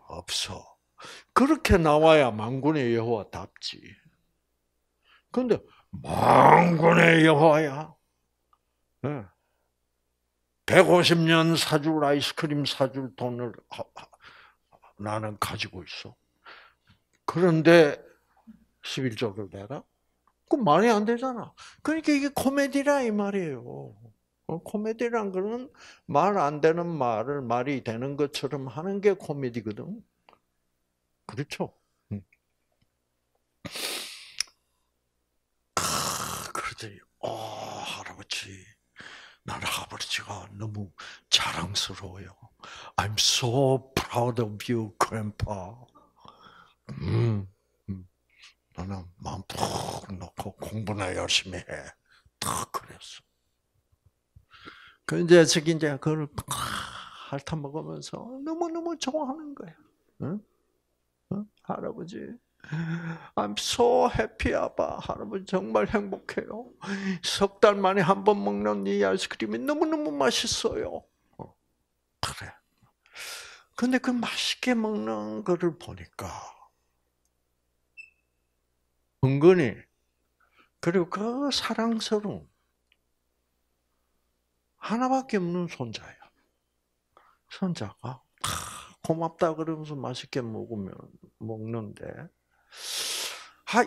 없어. 그렇게 나와야 망군의 여호와답지. 근데 망군의 여호와야. 네. 150년 사줄 아이스크림 사줄 돈을 나는 가지고 있어. 그런데 11조를 내라? 그 말이 안 되잖아. 그러니까 이게 코미디라 이 말이에요. 어, 코미디란 거는 말 안 되는 말을 말이 되는 것처럼 하는 게 코미디거든. 그렇죠? 응. 그러더니, 어, 할아버지, 나는 할아버지가 너무 자랑스러워요. I'm so proud of you, grandpa. 음, 음. 나는 마음 푹 놓고 공부나 열심히 해. 딱 그랬어. 그 이제 저기 이제 그걸 핥아 먹으면서 너무 너무 좋아하는 거야. 응? 응? 할아버지, I'm so happy, 아빠. 할아버지 정말 행복해요. 석 달 만에 한 번 먹는 이 아이스크림이 너무너무 맛있어요. 어, 그래. 근데 그 맛있게 먹는 거를 보니까 은근히 그리고 그 사랑스러운 하나밖에 없는 손자야. 손자가 고맙다 그러면서 맛있게 먹으면 먹는데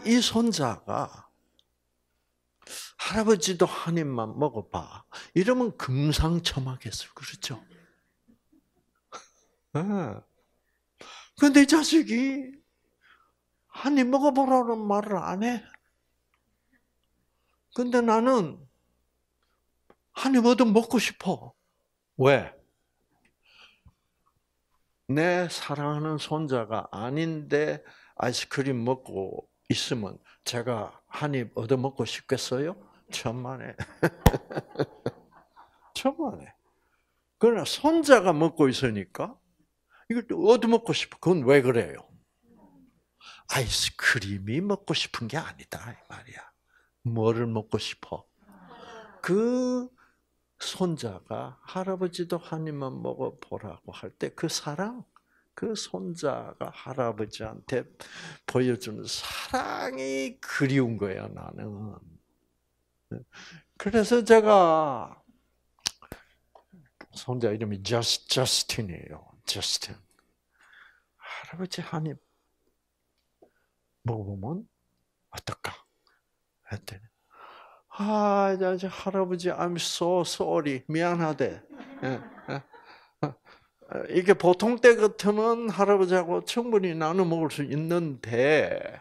이 손자가 할아버지도 한 입만 먹어봐. 이러면 금상첨화겠어. 그렇죠? 근데 이 자식이 한 입 먹어보라는 말을 안 해. 근데 나는 한 입 얻어 먹고 싶어. 왜? 내 사랑하는 손자가 아닌데 아이스크림 먹고 있으면 제가 한 입 얻어 먹고 싶겠어요? 천만에. 천만에. 그러나 손자가 먹고 있으니까 이걸 얻어 먹고 싶어. 그건 왜 그래요? 아이스크림이 먹고 싶은 게 아니다 이 말이야. 뭐를 먹고 싶어? 그 손자가 할아버지도 한 입만 먹어보라고 할 때 그 사랑, 그 손자가 할아버지한테 보여주는 사랑이 그리운 거야, 나는. 그래서 제가 손자 이름이 저스, 저스틴이에요. 저스틴. 할아버지 한입 먹어보면 어떨까? 했더니 아, 이제 할아버지, I'm so sorry. 미안하대. 예, 예. 어, 이게 보통 때 같으면 할아버지하고 충분히 나눠 먹을 수 있는데,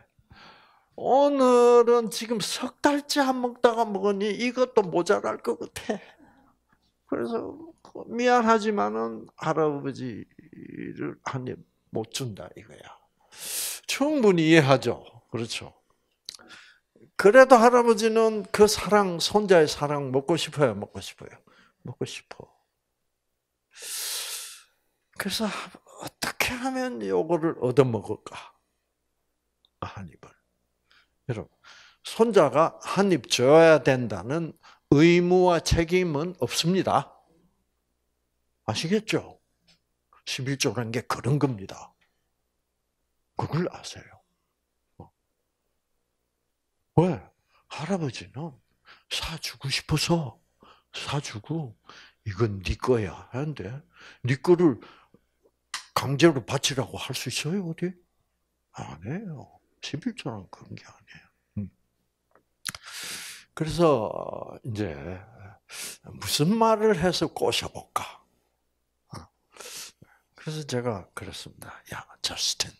오늘은 지금 석 달째 안 먹다가 먹으니 이것도 모자랄 것 같아. 그래서 미안하지만은 할아버지를 한 입 못 준다 이거야. 충분히 이해하죠. 그렇죠. 그래도 할아버지는 그 사랑, 손자의 사랑 먹고 싶어요, 먹고 싶어요. 먹고 싶어. 그래서 어떻게 하면 요거를 얻어먹을까? 한 입을. 여러분, 손자가 한 입 줘야 된다는 의무와 책임은 없습니다. 아시겠죠? 11조라는 게 그런 겁니다. 그걸 아세요. 왜? 할아버지는 사주고 싶어서 사주고 이건 네 거야 하는데 네 거를 강제로 바치라고 할 수 있어요 어디? 안 해요. 11조는 그런 게 아니에요. 음. 그래서 이제 무슨 말을 해서 꼬셔볼까? 어. 그래서 제가 그랬습니다. 야, 저스틴,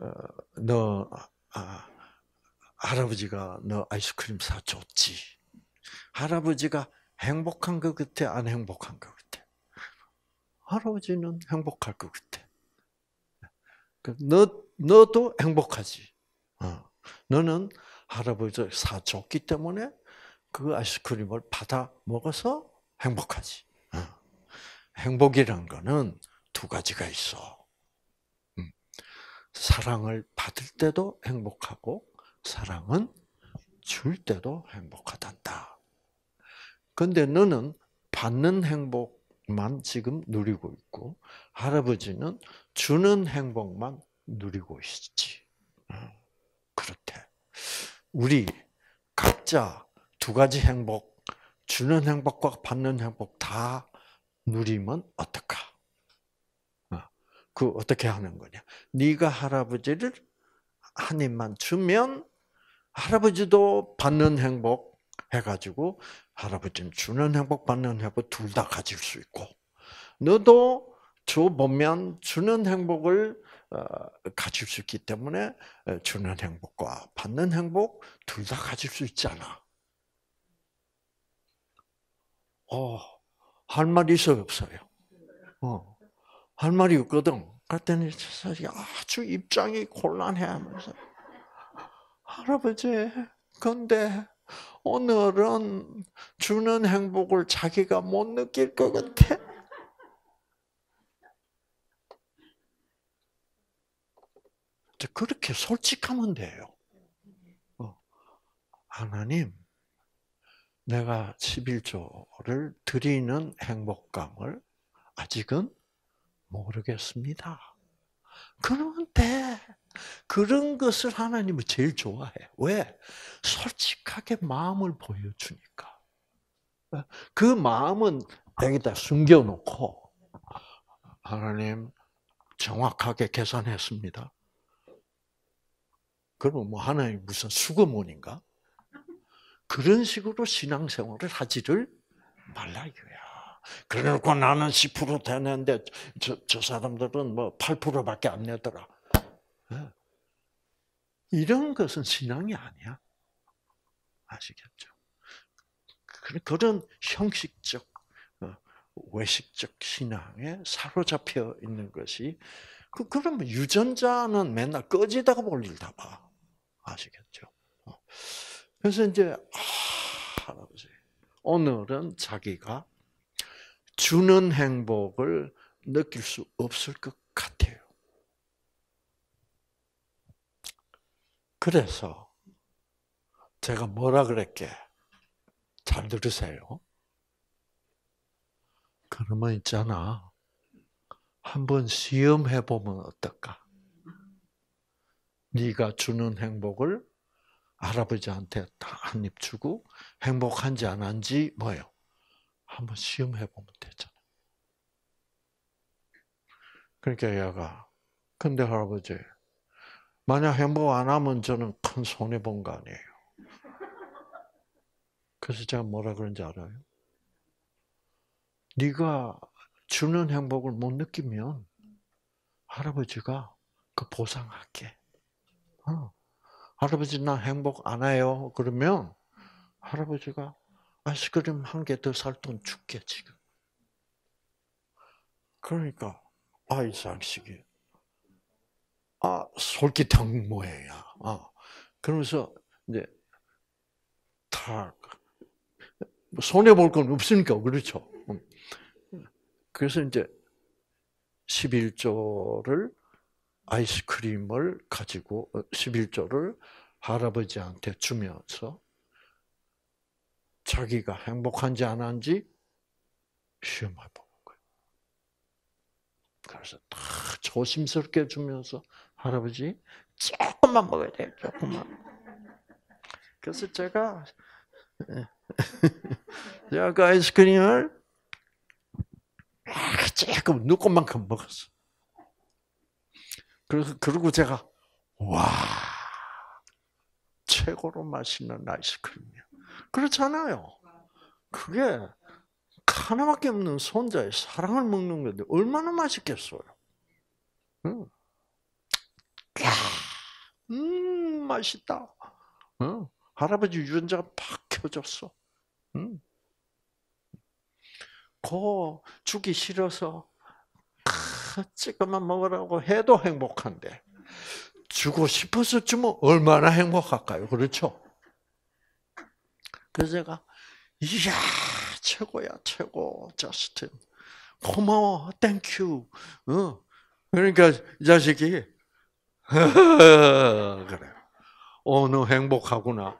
어, 너 아, 할아버지가 너 아이스크림 사줬지. 할아버지가 행복한 것 같아, 안 행복한 것 같아? 할아버지는 행복할 것 같아. 그 너, 너도 행복하지. 어. 너는 할아버지 사줬기 때문에 그 아이스크림을 받아 먹어서 행복하지. 어. 행복이란 거는 두 가지가 있어. 사랑을 받을 때도 행복하고 사랑은 줄 때도 행복하단다. 근데 너는 받는 행복 만 지금 누리고 있고 할아버지는 주는 행복만 누리고 있지. 어, 그렇대. 우리 각자 두 가지 행복, 주는 행복과 받는 행복 다 누리면 어떨까? 어, 그 어떻게 하는 거냐? 네가 할아버지를 한 입만 주면 할아버지도 받는 행복 해가지고 할아버지는 주는 행복 받는 행복 둘 다 가질 수 있고 너도 줘 보면 주는 행복을 어, 가질 수 있기 때문에 어, 주는 행복과 받는 행복 둘 다 가질 수 있잖아. 어, 할 말이 있어요, 없어요? 어, 할 말이 없거든. 그랬더니 아주 입장이 곤란해 하면서 할아버지, 근데 오늘은 주는 행복을 자기가 못 느낄 것 같아. 그렇게 솔직하면 돼요. 어. 하나님, 내가 11조를 드리는 행복감을 아직은 모르겠습니다. 그러면 돼. 그런 것을 하나님은 제일 좋아해. 왜? 솔직하게 마음을 보여주니까. 그 마음은 여기다 숨겨놓고, 하나님, 정확하게 계산했습니다. 그러면 뭐 하나님 무슨 수거문인가? 그런 식으로 신앙생활을 하지를 말라 이거야. 그래놓고 나는 10% 되는데 저, 저 사람들은 뭐 8%밖에 안 내더라. 예. 이런 것은 신앙이 아니야. 아시겠죠? 그런 형식적, 어, 외식적 신앙에 사로잡혀 있는 것이, 그, 그러면 유전자는 맨날 꺼지다가 볼일 다 봐. 아시겠죠? 어. 그래서 이제 아, 할아버지 오늘은 자기가 주는 행복을 느낄 수 없을 것 같아요. 그래서 제가 뭐라 그랬게? 잘 들으세요. 그러면 있잖아. 한번 시험해 보면 어떨까? 네가 주는 행복을 할아버지한테 한 입 주고 행복한지 안 한지 뭐요? 한번 시험해 보면 되잖아. 그러니까 얘가 근데 할아버지 만약 행복 안 하면 저는 큰 손해 본 거 아니에요. 그래서 제가 뭐라 그런지 알아요? 네가 주는 행복을 못 느끼면 할아버지가 그 보상할게. 어. 할아버지 나 행복 안 해요. 그러면 할아버지가 아이스크림 한 개 더 살 돈 줄게 지금. 그러니까 아이상식이 아 솔깃한 모양이야. 아 그러면서 이제 다 손해 볼 건 없으니까 그렇죠. 음. 그래서 이제 11조를 아이스크림을 가지고 11조를 어, 할아버지한테 주면서 자기가 행복한지 안 한지 시험해 보는 거예요. 그래서 다 조심스럽게 주면서 할아버지 조금만 먹어야 돼요. 조금만. 그래서 제가 제가 그 아이스크림을 조금 눈곱만큼 먹었어. 그래서 그리고 제가 와 최고로 맛있는 아이스크림이야. 그렇잖아요. 그게 하나밖에 없는 손자의 사랑을 먹는 건데 얼마나 맛있겠어요. 음, 음 맛있다. 음, 할아버지 유전자가 팍 켜졌어. 음. 고 주기 싫어서 조금만 먹으라고 해도 행복한데 주고 싶어서 주면 얼마나 행복할까요? 그렇죠? 그래서 제가 이야 최고야 최고 저스틴 고마워 thank you 어. 그러니까 이 자식이 그래 어너 행복하구나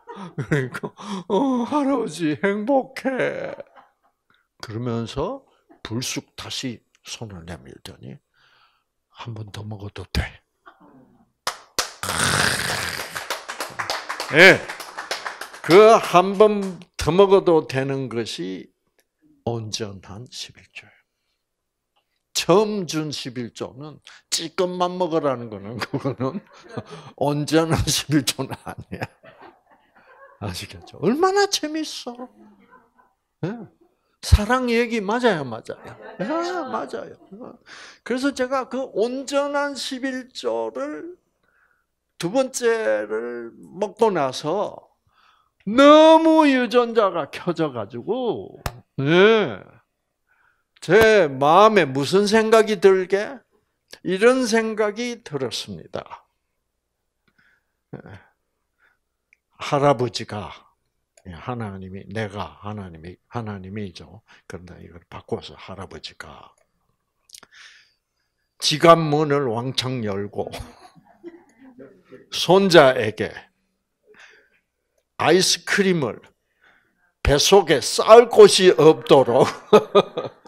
그러니까 어 할아버지 행복해 그러면서 불쑥 다시 손을 내밀더니 한 번 더 먹어도 돼. 예. 네. 그한 번 더 먹어도 되는 것이 온전한 11조예요. 처음 준 11조는 찌끔만 먹으라는 거는 그거는 온전한 11조는 아니야. 아시겠죠? 얼마나 재밌어. 네. 사랑 얘기 맞아요, 맞아요. 네, 맞아요. 그래서 제가 그 온전한 11조를 두 번째를 먹고 나서 너무 유전자가 켜져가지고, 네. 제 마음에 무슨 생각이 들게? 이런 생각이 들었습니다. 네. 할아버지가 하나님이 내가 하나님이 하나님이죠. 그런데 이걸 바꿔서 할아버지가 지갑 문을 왕창 열고 손자에게 아이스크림을 뱃속에 쌀 곳이 없도록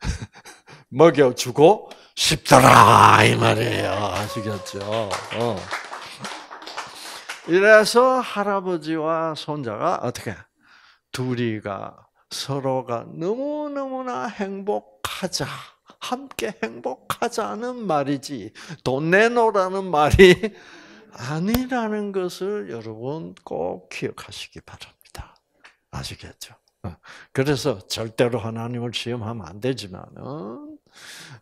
먹여주고 싶더라 이 말이에요. 아시겠죠? 어. 이래서 할아버지와 손자가 어떻게 둘이가 서로가 너무 너무나 행복하자. 함께 행복하자는 말이지 돈 내놓으라는 말이 아니라는 것을 여러분 꼭 기억하시기 바랍니다. 아시겠죠? 어, 그래서 절대로 하나님을 시험하면 안 되지만은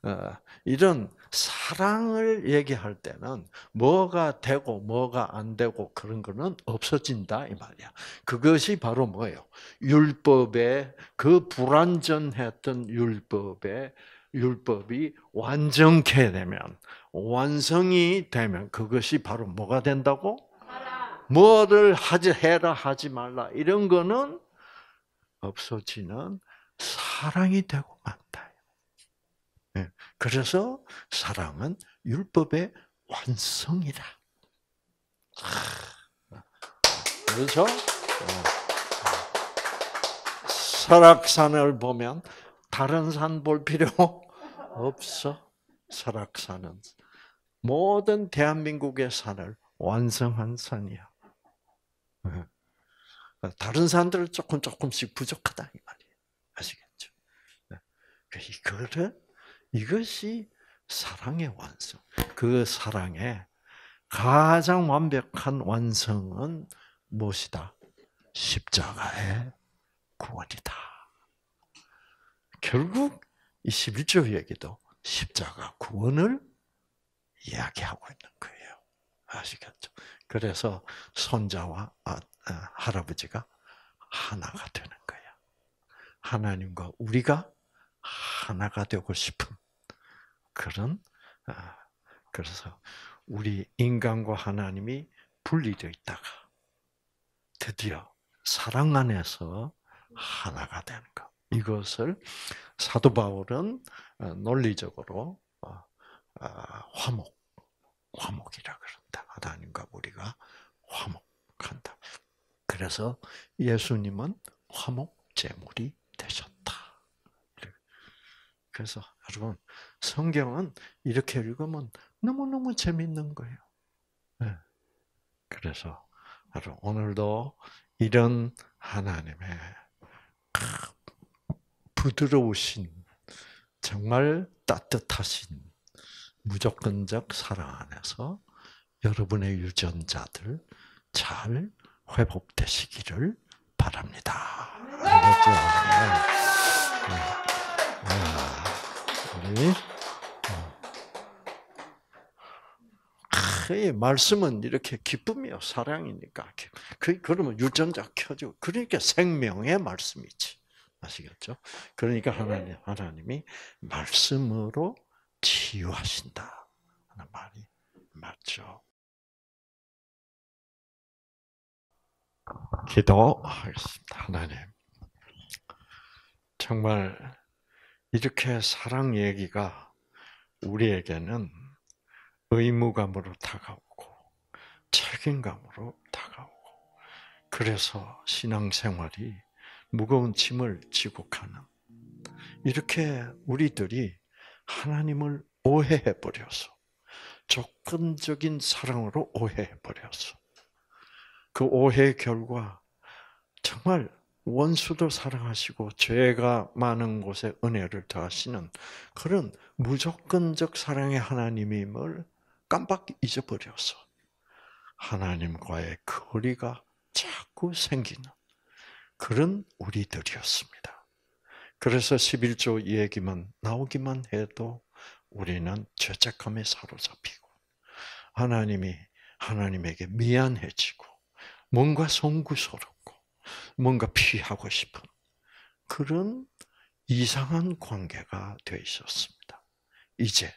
어, 이런 사랑을 얘기할 때는 뭐가 되고 뭐가 안 되고 그런 거는 없어진다 이 말이야. 그것이 바로 뭐예요? 율법의 그 불완전했던 율법의 율법이 완전케 되면 완성이 되면 그것이 바로 뭐가 된다고? 뭐를 하지 해라 하지 말라 이런 거는 없어지는 사랑이 되고 만다. 예, 그래서 사랑은 율법의 완성이다. 그렇죠? 설악산을 보면 다른 산 볼 필요 없어. 설악산은 모든 대한민국의 산을 완성한 산이야. 예. 다른 산들은 조금 조금씩 부족하다 이 말이에요. 아시겠죠? 예. 그 이거를 이것이 사랑의 완성. 그 사랑의 가장 완벽한 완성은 무엇이다? 십자가의 구원이다. 결국 이 11조 얘기도 십자가 구원을 이야기하고 있는 거예요. 아시겠죠? 그래서 손자와 할아버지가 하나가 되는 거야. 하나님과 우리가 하나가 되고 싶은 그런 아, 그래서 우리 인간과 하나님이 분리되어 있다가 드디어 사랑 안에서 하나가 되는 것. 이것을 사도 바울은 어, 논리적으로 어, 아, 화목, 화목이라 그런다. 하나님과 우리가 화목한다. 그래서 예수님은 화목 제물이 되셨다. 그래서 여러분 성경은 이렇게 읽으면 너무 너무 재밌는 거예요. 네. 그래서 여러분 오늘도 이런 하나님의 부드러우신 정말 따뜻하신 무조건적 사랑 안에서 여러분의 유전자들 잘 회복되시기를 바랍니다. 알겠죠? 네. 네. 우리 말씀은 이렇게 기쁨이요, 사랑이니까. 그, 그러면 유전자 켜져. 그러니까 생명의 말씀이지. 아시겠죠? 그러니까 하나님, 하나님이 말씀으로 치유하신다. 하는 말이 맞죠. 기도하겠습니다. 하나님. 정말 이렇게 사랑 얘기가 우리에게는 의무감으로 다가오고 책임감으로 다가오고 그래서 신앙생활이 무거운 짐을 지고 가는 이렇게 우리들이 하나님을 오해해 버려서 조건적인 사랑으로 오해해 버려서 그 오해 결과 정말 원수도 사랑하시고 죄가 많은 곳에 은혜를 더하시는 그런 무조건적 사랑의 하나님임을 깜빡 잊어버려서 하나님과의 거리가 자꾸 생기는 그런 우리들이었습니다. 그래서 11조 얘기만 나오기만 해도 우리는 죄책감에 사로잡히고 하나님이 하나님에게 미안해지고 뭔가 송구스럽고 뭔가 피하고 싶은 그런 이상한 관계가 되어 있었습니다. 이제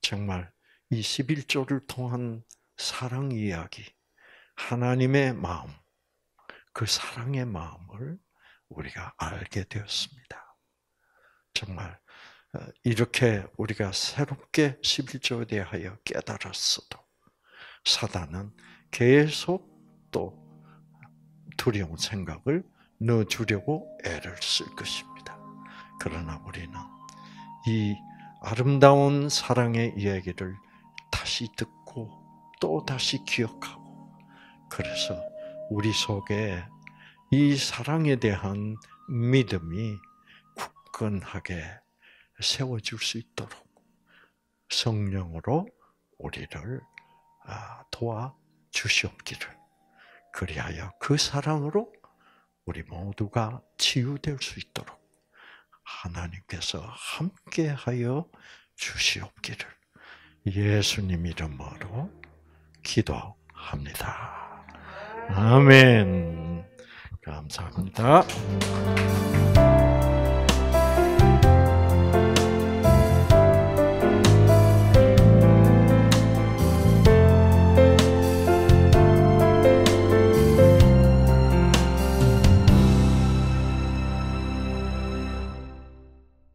정말 이 11조를 통한 사랑 이야기, 하나님의 마음, 그 사랑의 마음을 우리가 알게 되었습니다. 정말 어, 이렇게 우리가 새롭게 11조에 대하여 깨달았어도 사단은 계속 또 두려운 생각을 넣어주려고 애를 쓸 것입니다. 그러나 우리는 이 아름다운 사랑의 이야기를 다시 듣고 또 다시 기억하고 그래서 우리 속에 이 사랑에 대한 믿음이 굳건하게 세워줄 수 있도록 성령으로 우리를 아, 도와 주시옵기를 그리하여 그 사랑으로 우리 모두가 치유될 수 있도록 하나님께서 함께하여 주시옵기를 예수님 이름으로 기도합니다. 아멘. 감사합니다.